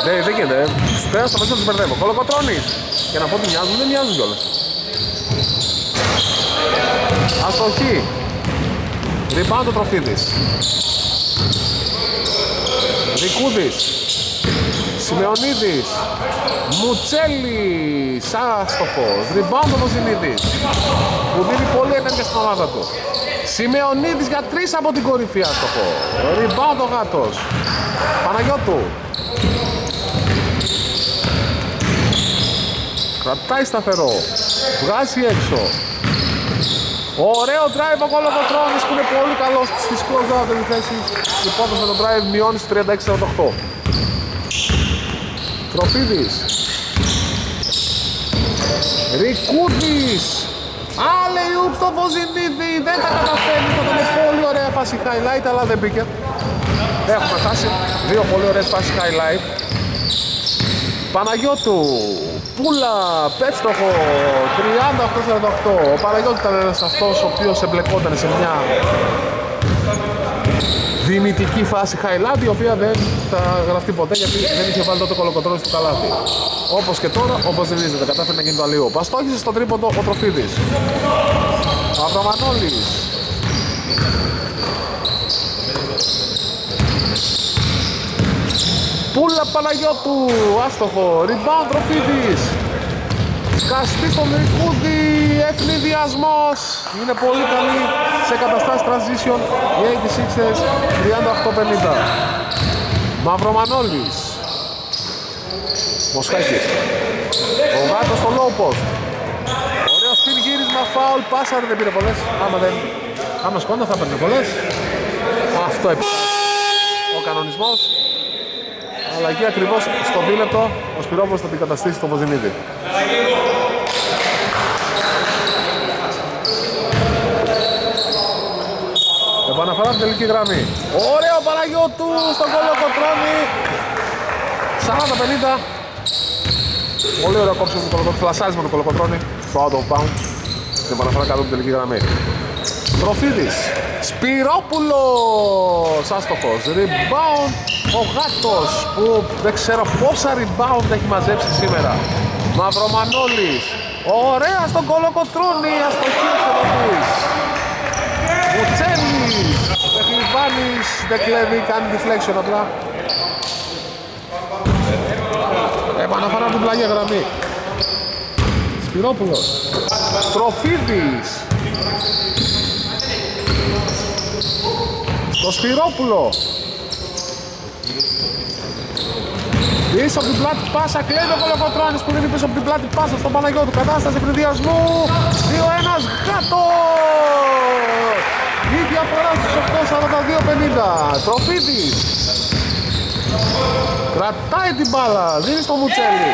Δεν, δεν γίνεται. Πέρα στο μέσα τους μπερδεύω. Κολοκοτρώνης. Και να πω ότι μοιάζουν, δεν μοιάζουν κιόλας. Αστοχή. Rebound ο Τροφίδης. Δικούδης. Σιμεωνίδης. Μουτσέλης. Άστοχος. Rebound ο Βοζινίδης. Που δίνει πολύ ενέργεια στην ομάδα του. Σιμεωνίδης για τρεις από την κορυφή άστοχο. Rebound ο γάτος. Παναγιώτου. Κρατάει σταθερό. Βγάζει έξω. Ωραίο drive ο Κολοκοτρώνης που είναι πολύ καλός στις close-out επιθέσεις. Λοιπόν, με το drive μειώνεις στις 36-48. Τροφίδης. Ρικούδης. Άλλε ουπ στο Βοζινίδη. Δεν τα καταφέρνει. Θα ήταν πολύ ωραία φάση highlight αλλά δεν μπήκε. Έχουμε χάσει δύο πολύ ωραίες φάσεις highlight. Παναγιώτου, Πούλα, πέφτωχο, 38-48. Ο Παναγιώτου ήταν ένας αυτός ο οποίος εμπλεκόταν σε μια δυνητική φάση highlight η οποία δεν θα γραφτεί ποτέ γιατί δεν είχε βάλει τότε κολοκοτρόνη στο καλάθι. Όπως και τώρα ο Βοζινίδης δεν κατάφερε να γίνει το αλλιώς. Παστόχησε στο τρίποντο ο Τροφίδης. Ο Πούλα Παναγιώτου, άστοχο, rebound Τροφίδης. Καστή στον Ρικούδη, ευνηδιασμός. Είναι πολύ καλή σε καταστάσεις transition οι 86ers 38-50. Μαυρομανόλης. Μοσχάκης. Ο Γάτος στο low post. Ωραίο σπιν γύρισμα, φάουλ, πάσαρε, δεν πήρε πολλές. Άμα δεν... Άμα σκόντας θα παίρνει πολλές. Αυτό επιτάσσει. Ο κανονισμός. Αλλαγή ακριβώς στο δίλεπτο. Ο Σπυρόπουλος θα την καταστήσει στο Βοζινίδη. Επαναφορά από την τελική γραμμή. Ωραίο Παναγιώτου στον Κολοκοτρώνη. 40-50. Πολύ ωραίο κόψιμο του Κολοκοτρώνη. Φλασάρισμα του Κολοκοτρώνη στο out of bounds. Την επαναφορά κάτω από την τελική γραμμή. Τροφίδης. Σπυρόπουλος. Άστοχος. Rebound. Ο Γάτος που δεν ξέρω πόσα rebound έχει μαζέψει σήμερα. Μαυρομανόλης. Ωραία στον κολοκοτρώνη. Αστοχή εξοδοτής. Μουτσέλης. Πεχλιβάνης. Δεν κλέβει. Κάνει deflection απλά. Επαναφορά από την πλαγιά γραμμή. Σπυρόπουλος. Τροφίδης. Το Σπυρόπουλο. Πίσω από την πλάτη πάσα, κλέβει ο Κολοκοτρώνης που δίνει πίσω από την πλάτη πάσα στον Παναγιώτου. Κατάσταση ευνηδιασμού. 2-1 γάτος. Η διαφορά στους 8-42-50. Τροφίδης. Κρατάει την μπάλα, δίνει στο Μουτσέλη.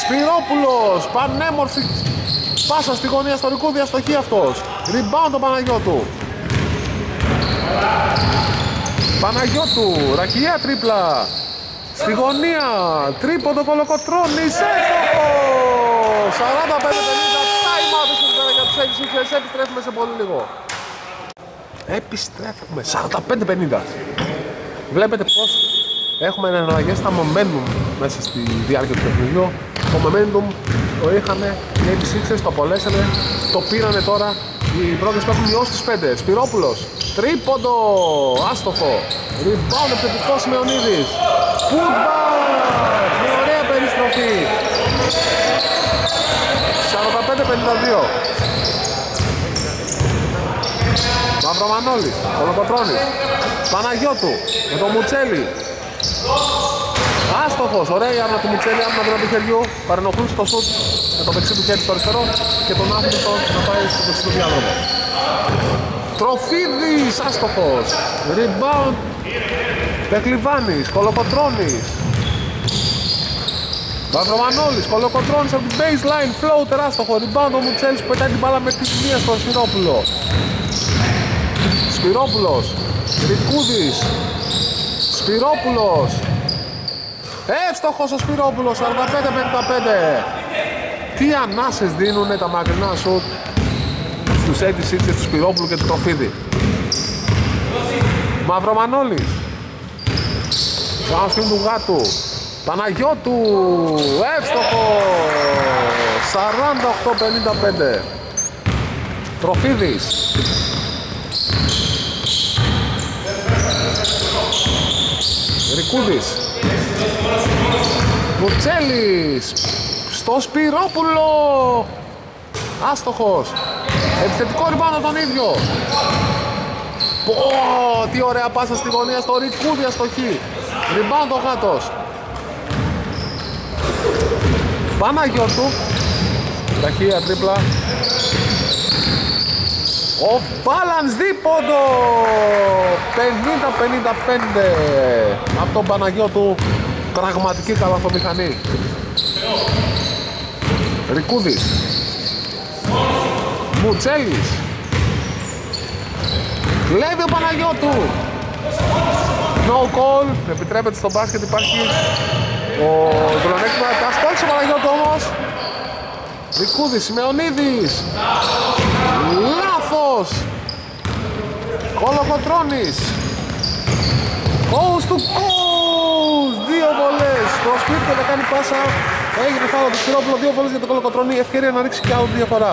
Σπυρόπουλος, πανέμορφη πάσα στη γωνία στο ρικούδι, αστοχή αυτός. Rebound τον Παναγιώτου. Παναγιώτου, ρακιά τρίπλα. Στη γωνία, τρίποντο κολοκοτρώνης, έστοχο! 45-50, time out στην πέρα για τους έξιχες, επιστρέφουμε σε πολύ λίγο. Επιστρέφουμε, 45-50. Βλέπετε πως έχουμε εναλλαγές στα momentum μέσα στη διάρκεια του παιχνιδιού. Το momentum το είχαμε, οι Sixers το απολέσανε, το πήρανε τώρα. Οι πρώτες που έχουν μειώσει τις 5. Σπυρόπουλος, τρίποντο, άστοχο. Rebound επιθετικός Μεωνίδης. Putback, με ωραία περιστροφή. 45-52. Μαυρομανόλης, Κολοκοτρώνης, Παναγιώτου, με τον Μουτσέλη. Άστοχος, ωραία η άμυνα του Μουτσέλη, άμυνα του χεριού. Παρενοχλούσε το σουτ με το δεξί του χέρι στο αριστερό και τον άφησε να πάει στο δεξί του διάδρομο. Τροφίδης, άστοχος. Rebound. Πεκλιβάνης, Κολοκοτρώνης. Βαβρομανόλης, Κολοκοτρώνης από την baseline, floater, άστοχο. Rebound ο Μουτσέλης που πετάει την μπάλα με τη μία στο Σπυρόπουλο. Σπυρόπουλος, Ρικούδης, Σπυρόπουλος. Εύστοχος ο Σπυρόπουλος, 45-55. Τι ανάσες δίνουνε τα μακρινά σουτ στους 86 του Σπυρόπουλου και του Τροφίδη. Μαυρομανόλης. Πάνω στην του γάτου. Παναγιώτου. Εύστοχο. 48-55. Τροφίδης. Ρικούδης. Μουρτσέλης. Στο Σπυρόπουλο. Άστοχος. Επιθετικό ριμπάνω τον ίδιο. Πω, τι ωραία πάσα στη γωνία στο Ρικούδη αστοχή. Ριμπάνω ο γάτος. Παναγιώτου. Ταχεία τρίπλα. Ο Balance δίποντο. 50-55 από τον Παναγιώτου πραγματική καλαθομηχανή. Ρικούδης. Μουτσέλης. Κλέβει ο Παναγιώτου No call Επιτρέπεται στο μπάσκετ υπάρχει ο Τρονέκτημα Τα στόχισε ο Παναγιώτου όμως Ρικούδης Σιμεωνίδης. Λάθος. Κολοκοτρώνης. Coast to coast Δύο βολές. Το σπίτι θα κάνει πάσα. Έγινε φάουλ από το Σπυρόπουλο, δύο βολές για τον Κολοκοτρώνη. Ευκαιρία να ρίξει και άλλο διαφορά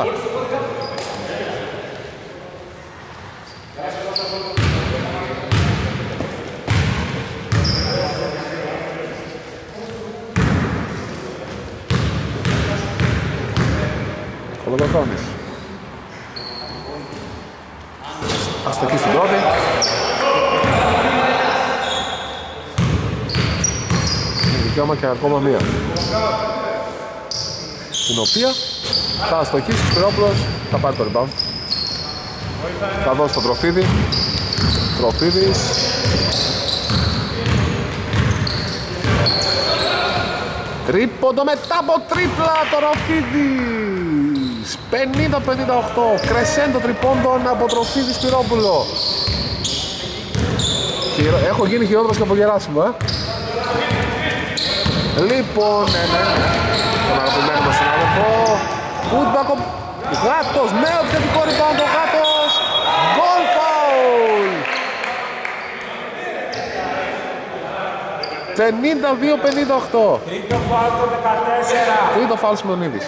Κολοκοτρώνης Αστοχή στην πρώτη δικαίωμα και ακόμα μία. Την οποία θα αστοχίσει ο Σπυρόπουλος, θα πάρει το rebound. Θα δώσει το τροφίδι. Τροφίδης. Τρίποντο μετά από τρίπλα το Ροφίδης. 50-58. Κρεσέντο τριπώντων από τροφίδι Σπυρόπουλο. Έχω γίνει χειρότερος και από Γεράσιμο, ε. Λοιπόν, ναι, ναι, ναι. Τον αγαπημένο μας συνάδελφο. Πούτμπακο, γάτος, νέο θετικό rebound ο γάτος. Γκολ φάουλ. 52-58. Τρίτο φάουλ το 14. Τρίτο φάουλ Σιμεωνίδης.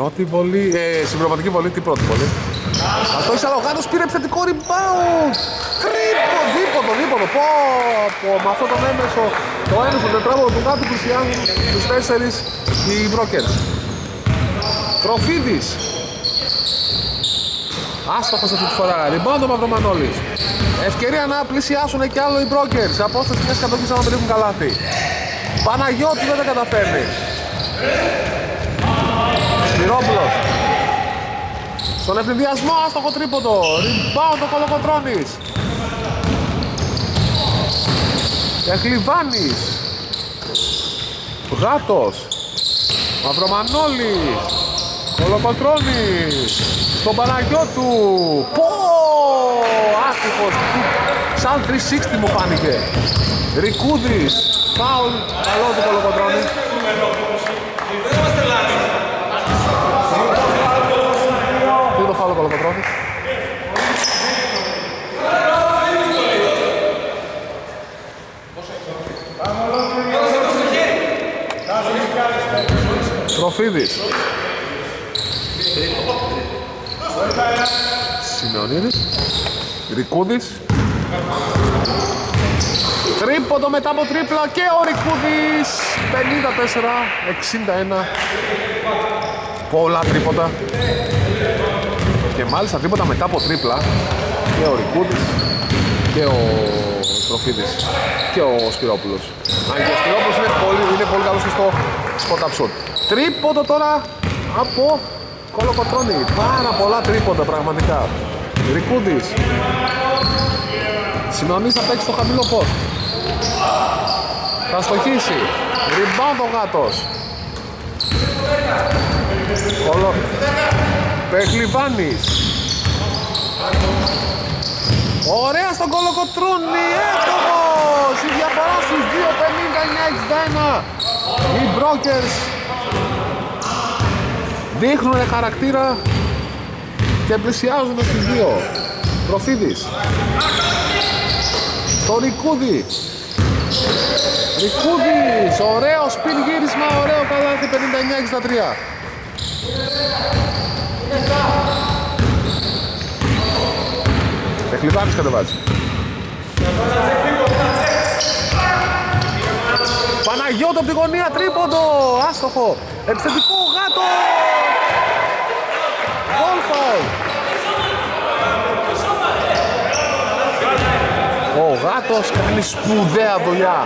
Πρώτη βολή, ε, συμπληρωματική βολή, τι πρώτη βολή; Αυτό είσαι ο Γάνος πήρε επιθετικό rebound. Τρίπο, δίποτο, δίποτο. Πω, πω, με αυτό τον έμεσο, το έμεσο τετράβολο του Γάτου πλησιάζουν τους τέσσερις οι Brokers. Τροφίδης. Άστοχος αυτή τη φορά. Rebound ο Μαυρομανόλης. Ευκαιρία να πλησιάσουν και άλλο οι Brokers. Απόσταση μιας κατοχής άμα πετύχουν καλάθι. Παναγιώτης δεν τα καταφέρνει. Σπυρόπουλος. Στον ευνηδιασμό, άστοχο τρίποντο. Rebound ο Κολοκοτρώνης. Εχλιβάνης. Γάτος. Μαυρομανόλης. Κολοκοτρώνης. Στον Παναγιώτου. Πω! Άστοχος. Σαν 360 μου φάνηκε. Ρικούδης. Φάουλ. Καλό του Κολοκοτρώνη. Τι το φάουλ ο Κολοκοτρώνης. Τροφίδης. Σιμεωνίδης. Ρικούδης. Τρίποντο μετά από τρίπλα και ο Ρικούδης 54-61 Πολλά τρίποντα Και μάλιστα τρίποντα μετά από τρίπλα Και ο Ρικούδης Και ο Τροφίδης Και ο Σπυρόπουλος Αν και ο Σπυρόπουλος είναι πολύ, είναι πολύ καλός και στο spot up shot Τρίποντο τώρα από Κολοκοτρώνη Πάρα πολλά τρίποντα πραγματικά Ρικούδης Συνονής θα παίξει στο χαμηλό post θα στοχίσει. Rebound ο γάτος. Κολο... Πεχλιβάνης. Ωραία στον κολοκοτρώνη. Εύκολος. Η διαφορά στους 2.59-61. Οι Brokers δείχνουν χαρακτήρα και πλησιάζουν στους δύο. Προφίδης. Το Ρικούδη. Ρικούδης, ωραίο σπιν γύρισμα, ωραίο καλάθι 59-63. Εχλιβάνης κατεβάζει. Παναγιώτο από τη γωνία, τρίποντο, άστοχο, επιθετικό γάτο. Goal foul. Ο γάτος κάνει σπουδαία δουλειά.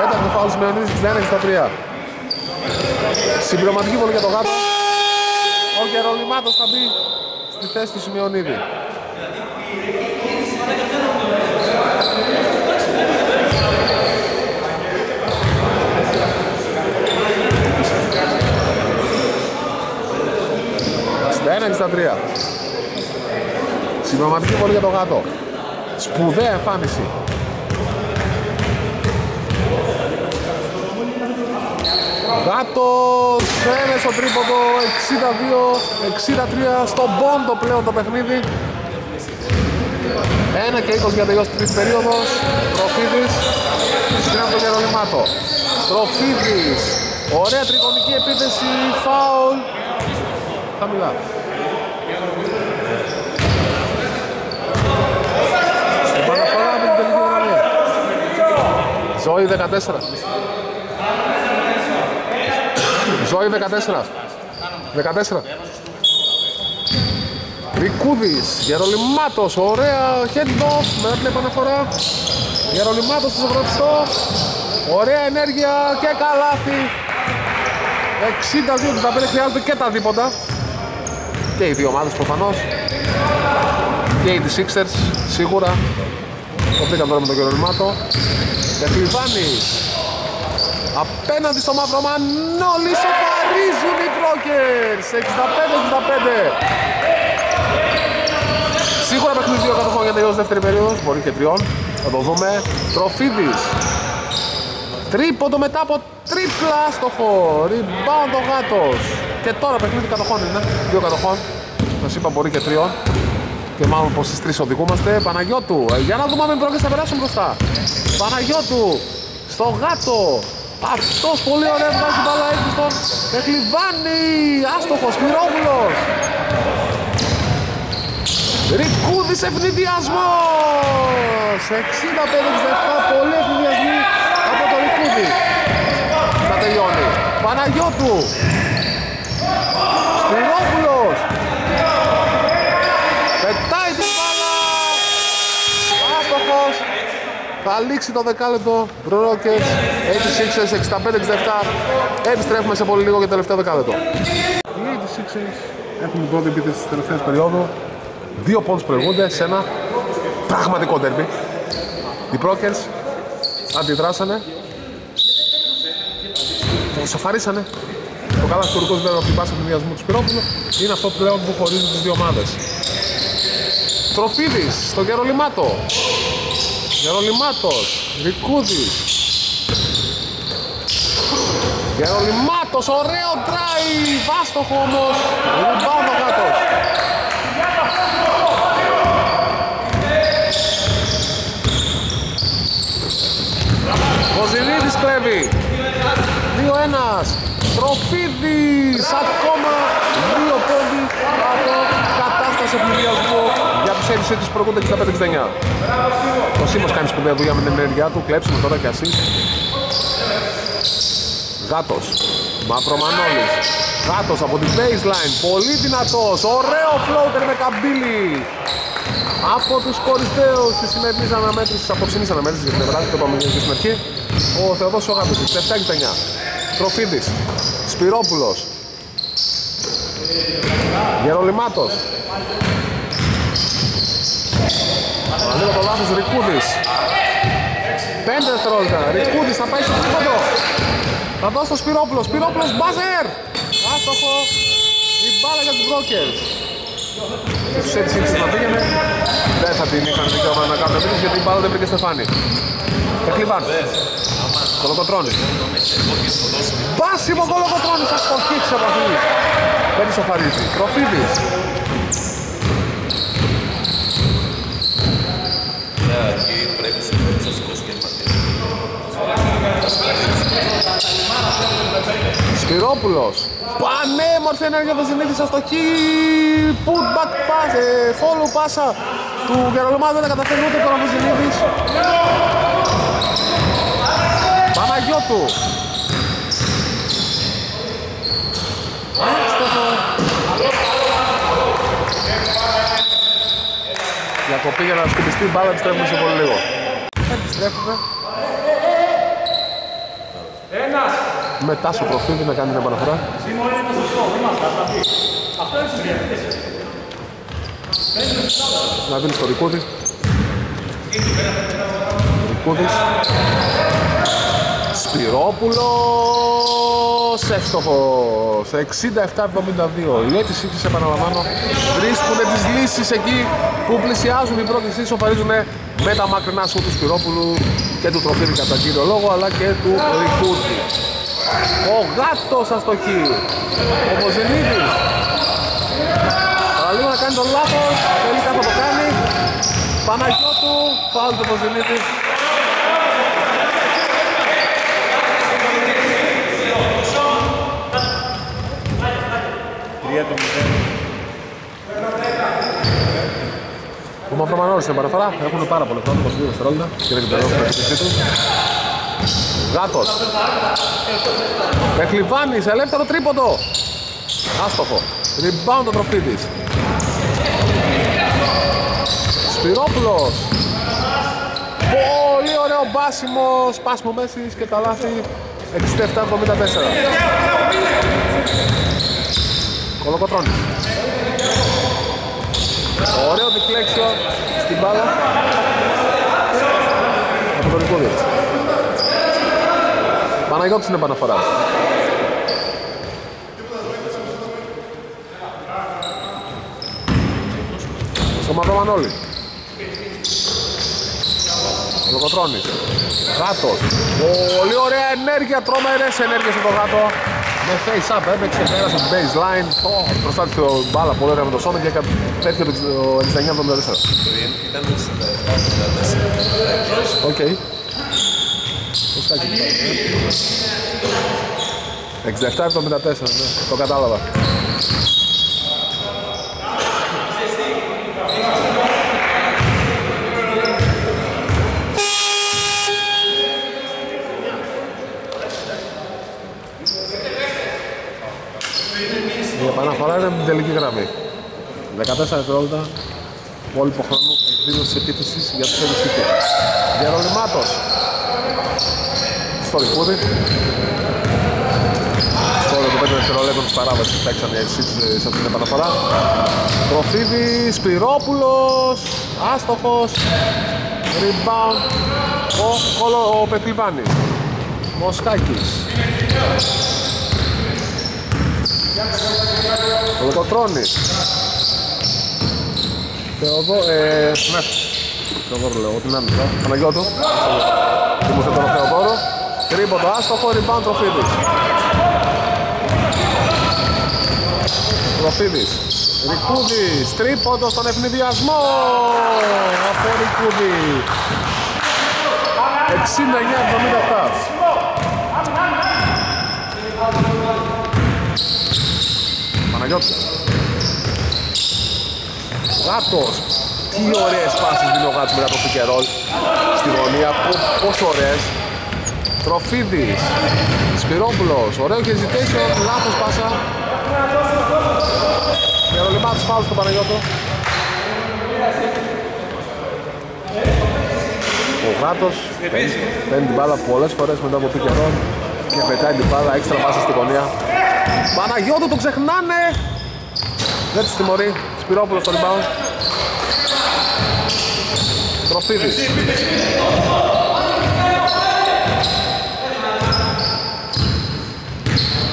Μετά το φάουλ Σιμεωνίδης 61-63. Συμπληρωματική βολή για το γάτο. Ο Γερολιμάτος θα μπει στη θέση του Σιμεωνίδη. Στα 1-63. Συμπληρωματική βολή για το γάτο. Σπουδαία εμφάνιση. Γάτος έμεσο τρίποντο 62-63 στον πόντο πλέον το παιχνίδι. 1 και 20 για τελειώσεις τρίτη περίοδος. Τροφίδης. Συγκρίνει τον Γερολιμάτο. Τροφίδης. Ωραία τριγωνική επίθεση. Φάουλ. Χαμηλά. Επαναφορά με την τελική γραμμή. Ζωή 14. Ζωή 14. 14. Ρικούδης, Γερολιμάτος, ωραία head-off με την επαναφορά. Γερολιμάτος στο βρωστό. Ωραία ενέργεια και καλάθι. 62-65 χρειάζονται και τα δίποτα. Και οι δύο ομάδες προφανώς. Και οι της Sixers σίγουρα. Το πήγαμε τώρα με τον Γερολιμάτο. Εχλιβάνης. Απέναντι στο μαύρο Μανώλη σοφαρίζουν οι Brokers 65-65 Σίγουρα παιχνίδι δύο κατοχών για τελειώσει δεύτερη περίοδος, μπορεί και τριών. Θα το δούμε. Τροφίδης. Τρίποντο μετά από τρίπλα στοχό. Rebound ο γάτος. Και τώρα παιχνίδι κατοχών είναι. Δύο κατοχών. Σας είπα μπορεί και τριών. Και μάλλον πως στις τρεις οδηγούμαστε. Παναγιώτου. Ε, για να δούμε αν οι Brokers θα περάσουν μπροστά. Παναγιώτου. Στο γάτο. Αυτός πολύ ωραία βγάζει μπάλα έτσι στον Εκλειβάνη. Άστοχος. Μυρόβουλος. Ρικούδης ευνηδιασμός 65-67 πολλοί ευνηδιασμοί από το Ρικούδη να τελειώνει Παναγιώτου Σπυρόπουλος πετάει την μπάλα άστοχος θα λήξει το δεκάλεπτο Ρόκες 86 65-67 επιστρέφουμε σε πολύ λίγο για το τελευταίο δεκάλεπτο Οι 86ers έχουν την πρώτη επίθεση της τελευταίας περίοδου Δύο πόντους προηγούνται σε ένα πραγματικό τέρμπι. Οι Brokers αντιδράσανε. Το σοφαρίσανε. Το καλά ιστορικό βέβαια από την πάσα του διασμού του Σπυρόπουλου είναι αυτό πλέον που χωρίζει τις δύο ομάδες. Τροφίδης στο Γερολιμάτο. Γερολιμάτος. Ρικούδης. Γερολιμάτος, ωραίο τράι, βάστοχο όμως. Ριμπάουντ ο γάτος. Βοζινίδης κλέβει 2-1 Τροφίδης ακόμα δύο πόντι από κατάσταση ευνηδιασμού για τους έδισε της προηγούνται 65-69 Ο Σίμος κάνει σπουδαία δουλειά με την ενέργειά του. Κλέψουμε τώρα και ασίστ Γάτος. Μαυρομανόλης Γάτος από την baseline. Πολύ δυνατός. Ωραίο floater με καμπύλη από τους κορυφαίους της σημερινής αναμέτρησης, της απόψινής αναμέτρησης για την Ευράδη, το είπαμε και στην αρχή, ο Θεοδός Ογάτος, 67-69. Τροφίδης, Σπυρόπουλος, Γερολιμάτος, Λίγο το λάθος Ρικούδης, 5 δευτερόλεπτα, Ρικούδης θα πάει στο τρίποντο, θα δώσει το Σπυρόπουλο, Σπυρόπουλος μπάζερ, άστοχο, η μπάλα για τους Brokers. Και στους έτσι ήρθες να πήγαινε, δεν θα την είχαν δικαίωμα να κάνουν επίθεση γιατί η μπάλα δεν βρήκε Στεφάνη. Εκλειβάν. Κολοκοτρώνης. Πάσιμο Κολοκοτρώνης, αστοχή της επαφής. Δεν ισοφαρίζει. Τροφίδης. Σπυρόπουλος Πανέμορφη ενέργεια Βεζινίδης αστοχή Put back pass, ε, follow πάσα του Γερολομάδου δεν τα καταφέρνει ούτε τώρα ο Βεζινίδης Παναγιώτου Άστοχο Διακοπή για να σκουπιστεί η μπάλα επιστρέφουμε σε πολύ λίγο. Επιστρέφουμε. Μετά στο προφίλ να κάνει την επαναφορά. Να δίνεις στο Ρικούδη. Ρικούδης. Σπυρόπουλος εύστοχος 67-72 οι αίτηση της επαναλαμβάνω βρίσκουν τις λύσεις εκεί που πλησιάζουν οι πρώτες λύσεις σοφαρίζουν με τα μακρινά σου του Σπυρόπουλου και του Τροφίδη κατά κύριο λόγο αλλά και του Ρικούδη ο γάτος αστοχή. Ο Βοζενίδης. Παραλίγο να κάνει τον λάθος. Τελικά θα το κάνει. Παναγιώτου. Φάουλ του Βοζενίδη. Ο Μαυρομανόρης στην παραφορά. Έχουν πάρα πολύ χρόνο, 22 δευτερόλεπτα και δεν την περάσουν την του. Γάτος. Μεχλιβάνης, ελεύθερο τρίποντο. Άστοχο. Rebound ο Τροφίδης. Σπυρόπουλος. Πολύ ωραίο μπάσιμος, σπάσιμο μέσης και τα λάθη 67-74. Κολοκοτρώνης. Ωραίο διφλέξιο στην μπάλα από τον Νικούδη. Παναγιώτης είναι επαναφορά. Στο Μαυρομανόλη. Λογοτρώνης. Γάτος. Πολύ ωραία ενέργεια, τρομερές ενέργειες από το γάτο. Με face up έπαιξε, πέρασε την baseline. Oh, προστάτησε το μπάλα πολύ ωραία με το σώμα και έκανε τέτοιο το 69-74. Ήταν 67-74. Οκ. Πώς κάνει το πάλι, 67-74, ναι, το κατάλαβα. Η επαναφορά είναι με την τελική γραμμή. 14 δευτερόλεπτα υπόλοιπο χρόνο εκδήλωση της επίθεσης για τους Ελισίκε. Γερολιμάτος. Στο ρικούδι. Στο όριο του 5 δευτερόλεπτων της παράβασης παίξαν οι Ελισίκες σε αυτήν την επαναφορά. Προφίδης, Σπυρόπουλος, άστοχος, rebound, ο, κολο, ο Πετλιβάνης. Μοσκάκης. Ο Λοκοτρώνης. Θεοδό, ε, ναι. Θεοδόρο λέω, την άμυνα. Παναγιώτου. Θυμούστε τον Θεοδόρο. Τρίποντο, άστοχο, rebound Τροφίδης. Τροφίδης. Ρικούδης, τρίποντος στον ευνηδιασμό. Από Ρικούδη. 69-77. Παναγιώτη. Γάτος. Τι ωραίες πάσεις δίνει ο Γάτος μετά από pick and roll στη γωνία. Πο- Πόσο ωραίες. Τροφίδης. Σπυρόπουλος. Ωραίο hesitation. Λάθος πάσα. Γερολιμάτης φάουλ στον Παναγιώτο. Ο Γάτος παίρνει παίρνει την μπάλα πολλές φορές μετά από pick and roll και πετάει την μπάλα έξτρα πάσα στη γωνία. Παναγιώτο το ξεχνάνε. Δεν τη τιμωρεί. Σπυρόπουλος στο rebound. Τροφίδης.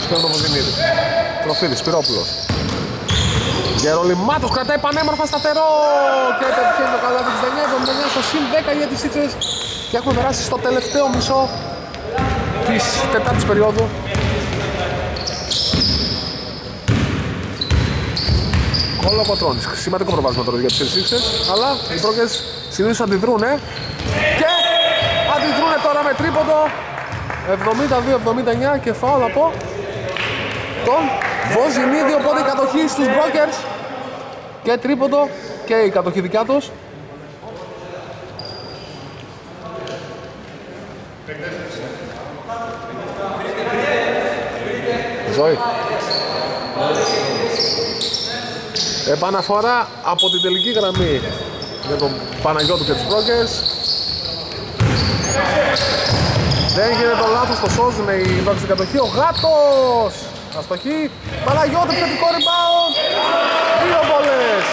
Σκέφτο το Βουζινίδη. Τροφίδης, Σπυρόπουλος. Γερολιμάτος κρατάει πανέμορφα σταθερό και πετυχαίνει το καλάθι της 9-79 στο συν 10 για τις Sixers και έχουμε περάσει στο τελευταίο μισό της τετάρτης περίοδου Όλο ο Πατρώνης. Σημαντικό προβάσμα τώρα για τους Celtics, αλλά οι πρόκες συνήθως αντιδρούνε και αντιδρούνε τώρα με τρίποντο 72-79 και φάουλ από τον Βοζινίδη, οπότε η κατοχή στους Brokers και τρίποντο και η κατοχή δικιά τους. Ζωή. Επαναφορά από την τελική γραμμή για τον Παναγιώτου και τους Brokers. Δεν γίνεται το λάθος, το σώζουν οι Bucks στην κατοχή. Ο Γάτος! Αστοχή. Παναγιώτου, επιθετικό rebound. Δύο βολές.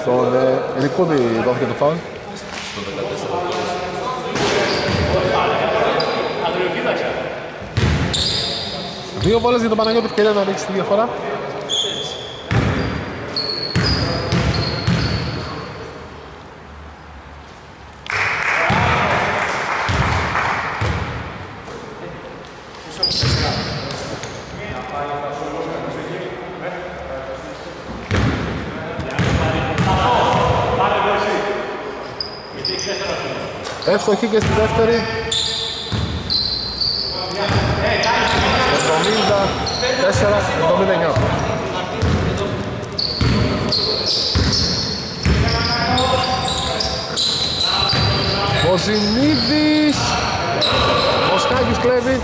Στον ε, Ρικούδη δόθηκε το φάουλ. Δύο βόλες για τον Παναγιώτης, ευκαιρία να ρίξει τη διαφορά. Εύστοχη και στη δεύτερη. 74-79. Βοζινίδης Μοσκάκης κλέβει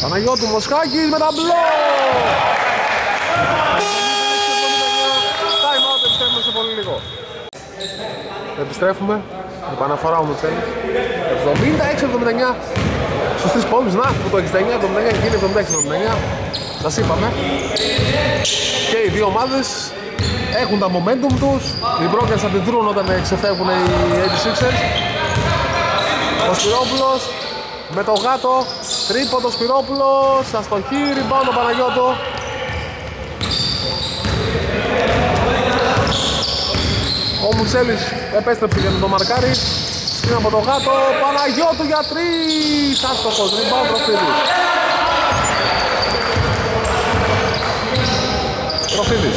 Παναγιώτου Μοσκάκης με τα μπλό επιστρέφουμε σε πολύ λίγο Επιστρέφουμε Επαναφορά ο Μουτσέλης. 76-79 στους τρεις πόντους. Να, που το 69-79 γίνει 76-79. Σας είπαμε. Και οι δύο ομάδες έχουν τα momentum τους. Οι Brokers αντιδρούν όταν ξεφεύγουν οι 86ers. Ο Σπυρόπουλος με το γάτο. Τρίποντο Σπυρόπουλος. Αστοχή. Rebound ο Παναγιώτο. Ο Μουτσέλης επέστρεψε για να το μαρκάρει. Στην από το γάτο. Παναγιώτου για τρεις. Άστοχος. Rebound Προφίδης. Προφίδης.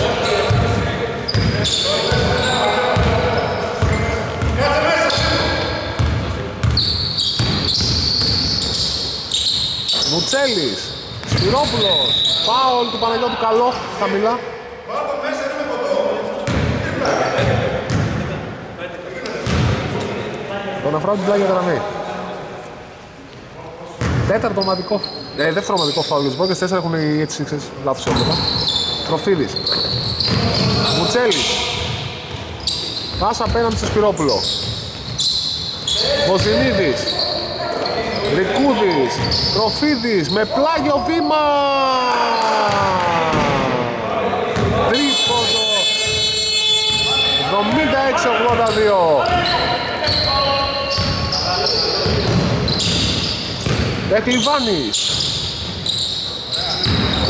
Μουτσέλης, Σπυρόπουλος, φάουλ του Παναγιώτου καλό, χαμηλά. Τον αφράω την πλάγια γραμμή. Τέταρτο ομαδικό, ε, δεύτερο ομαδικό φάουλ τους Μπόκες, τέσσερα έχουν οι έτσι ξέρεις, λάθος έβλεπα. Τροφίδης. Μουτσέλης. Πάσα απέναντι στο Σπυρόπουλο. Βοζινίδης. Ρικούδης. Τροφίδης. Με πλάγιο βήμα. Τρίποδο. 76-82. Τεκλιβάνης.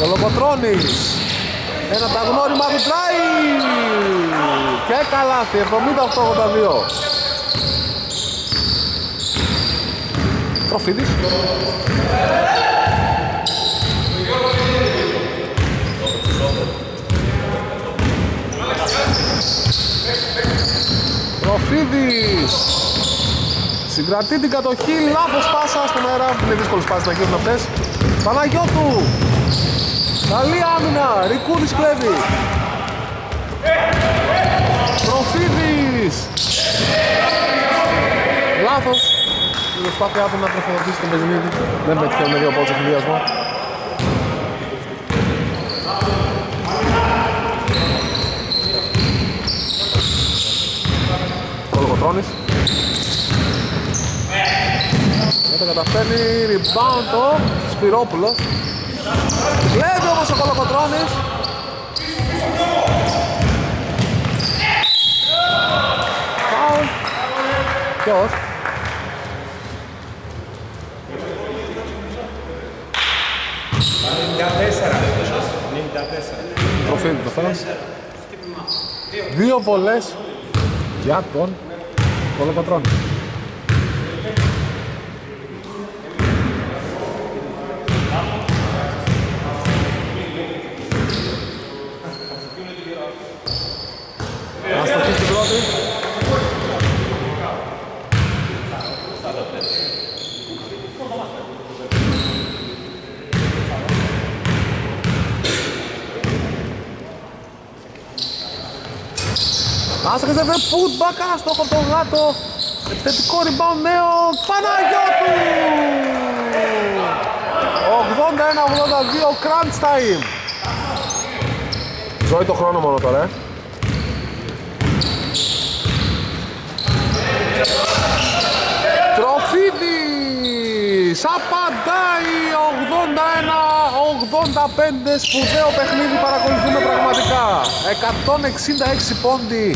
Κολοκοτρώνης. Ένα ταγνώριμα του τράει. Και καλάθι. 78-82. Τροφίδης. Τροφίδης. Συγκρατεί την κατοχή, λάθος πάσα στον αέρα. Είναι δύσκολες πάσες να γίνουν αυτές. Παναγιώτου. Καλή άμυνα. Ρικούδης κλέβει. Τροφίδης. Λάθος. Η προσπάθειά του να τροφοδοτήσει τον Πεζινίδη. Δεν πέτυχε με δύο πόντους εφηδιασμό. Κολοκοτρώνης. Δεν το καταφέρνει. Rebound το Σπυρόπουλος. Κλέβει όμως ο Κολοκοτρώνης. Φάουλ. Ποιος; Προφίλ το θέλω. Δύο βολές για τον Κολοκοτρώνη. Αστοχή στην πρώτη. Άστοχες δεν βρε putback, άστοχο το γάτο. Επιθετικό rebound νέο, Παναγιώτου! 81-82, crunch time. Ζωή το χρόνο μόνο τώρα, ε. Τροφίδης απαντάει 81-85 σπουδαίο παιχνίδι παρακολουθούμε πραγματικά. 166 πόντι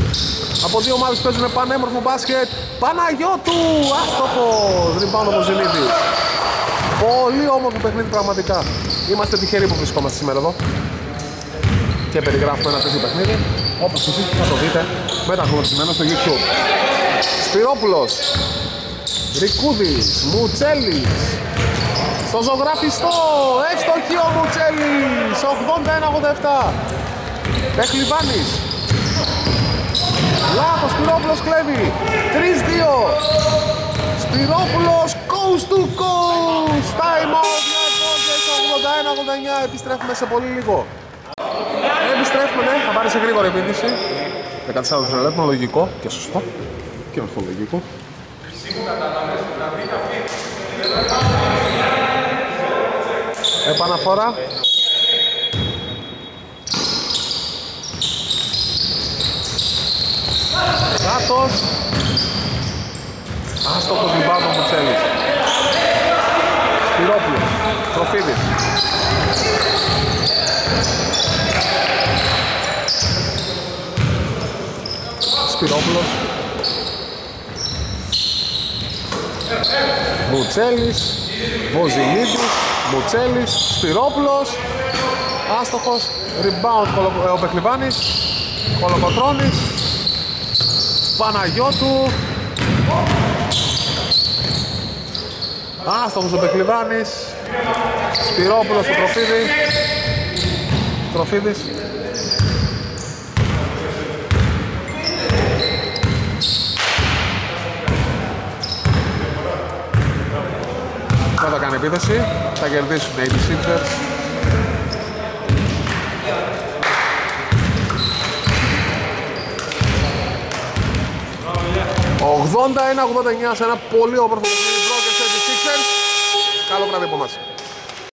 από δύο ομάδες παίζουν πανέμορφο μπάσκετ. Παναγιώτου άστοχος rebound ο Ζηλίδης. Πολύ όμορφο παιχνίδι πραγματικά. Είμαστε τυχεροί που βρισκόμαστε σήμερα εδώ. Και περιγράφουμε ένα τέτοιο παιχνίδι. Όπως εσείς θα το δείτε μεταγλωτισμένο στο YouTube. Σπυρόπουλος Ρικούδης, Μουτσέλης. Στο ζωγραφιστό, εύστοχη ο Μουτσέλης 81-87 Πεχλιβάνης Λάθος, Σπυρόπουλος κλέβει. 3-2 Σπυρόπουλος coast to coast. Time out για 81-89 Επιστρέφουμε σε πολύ λίγο. Επιστρέφουμε, ναι, θα πάρει σε γρήγορη επίδυση 14 δευτερόλεπτα, λογικό και σωστό. Και ορθολογικό Επαναφορά. Κάτος. Άστοχος rebound ο Μουτσέλης. Σπυρόπουλος. Τροφίδης. Σπυρόπουλος. Μουτσέλης. Βοζινίδης. Μουτσέλης. Σπυρόπουλος. Άστοχος. Rebound Κολο- ε, ο Πεκλιβάνης. Κολοκοτρώνης. Παναγιώτου. Άστοχος ο Πεκλιβάνης. Σπυρόπουλος στο Τροφίδης. Τροφίδης. Δεν θα κάνει επίθεση. Θα κερδίσουν οι 86ers. 81-89 σε ένα πολύ όμορφο παιχνίδι. Πρώτες 86ers. Καλό βράδυ από εμάς.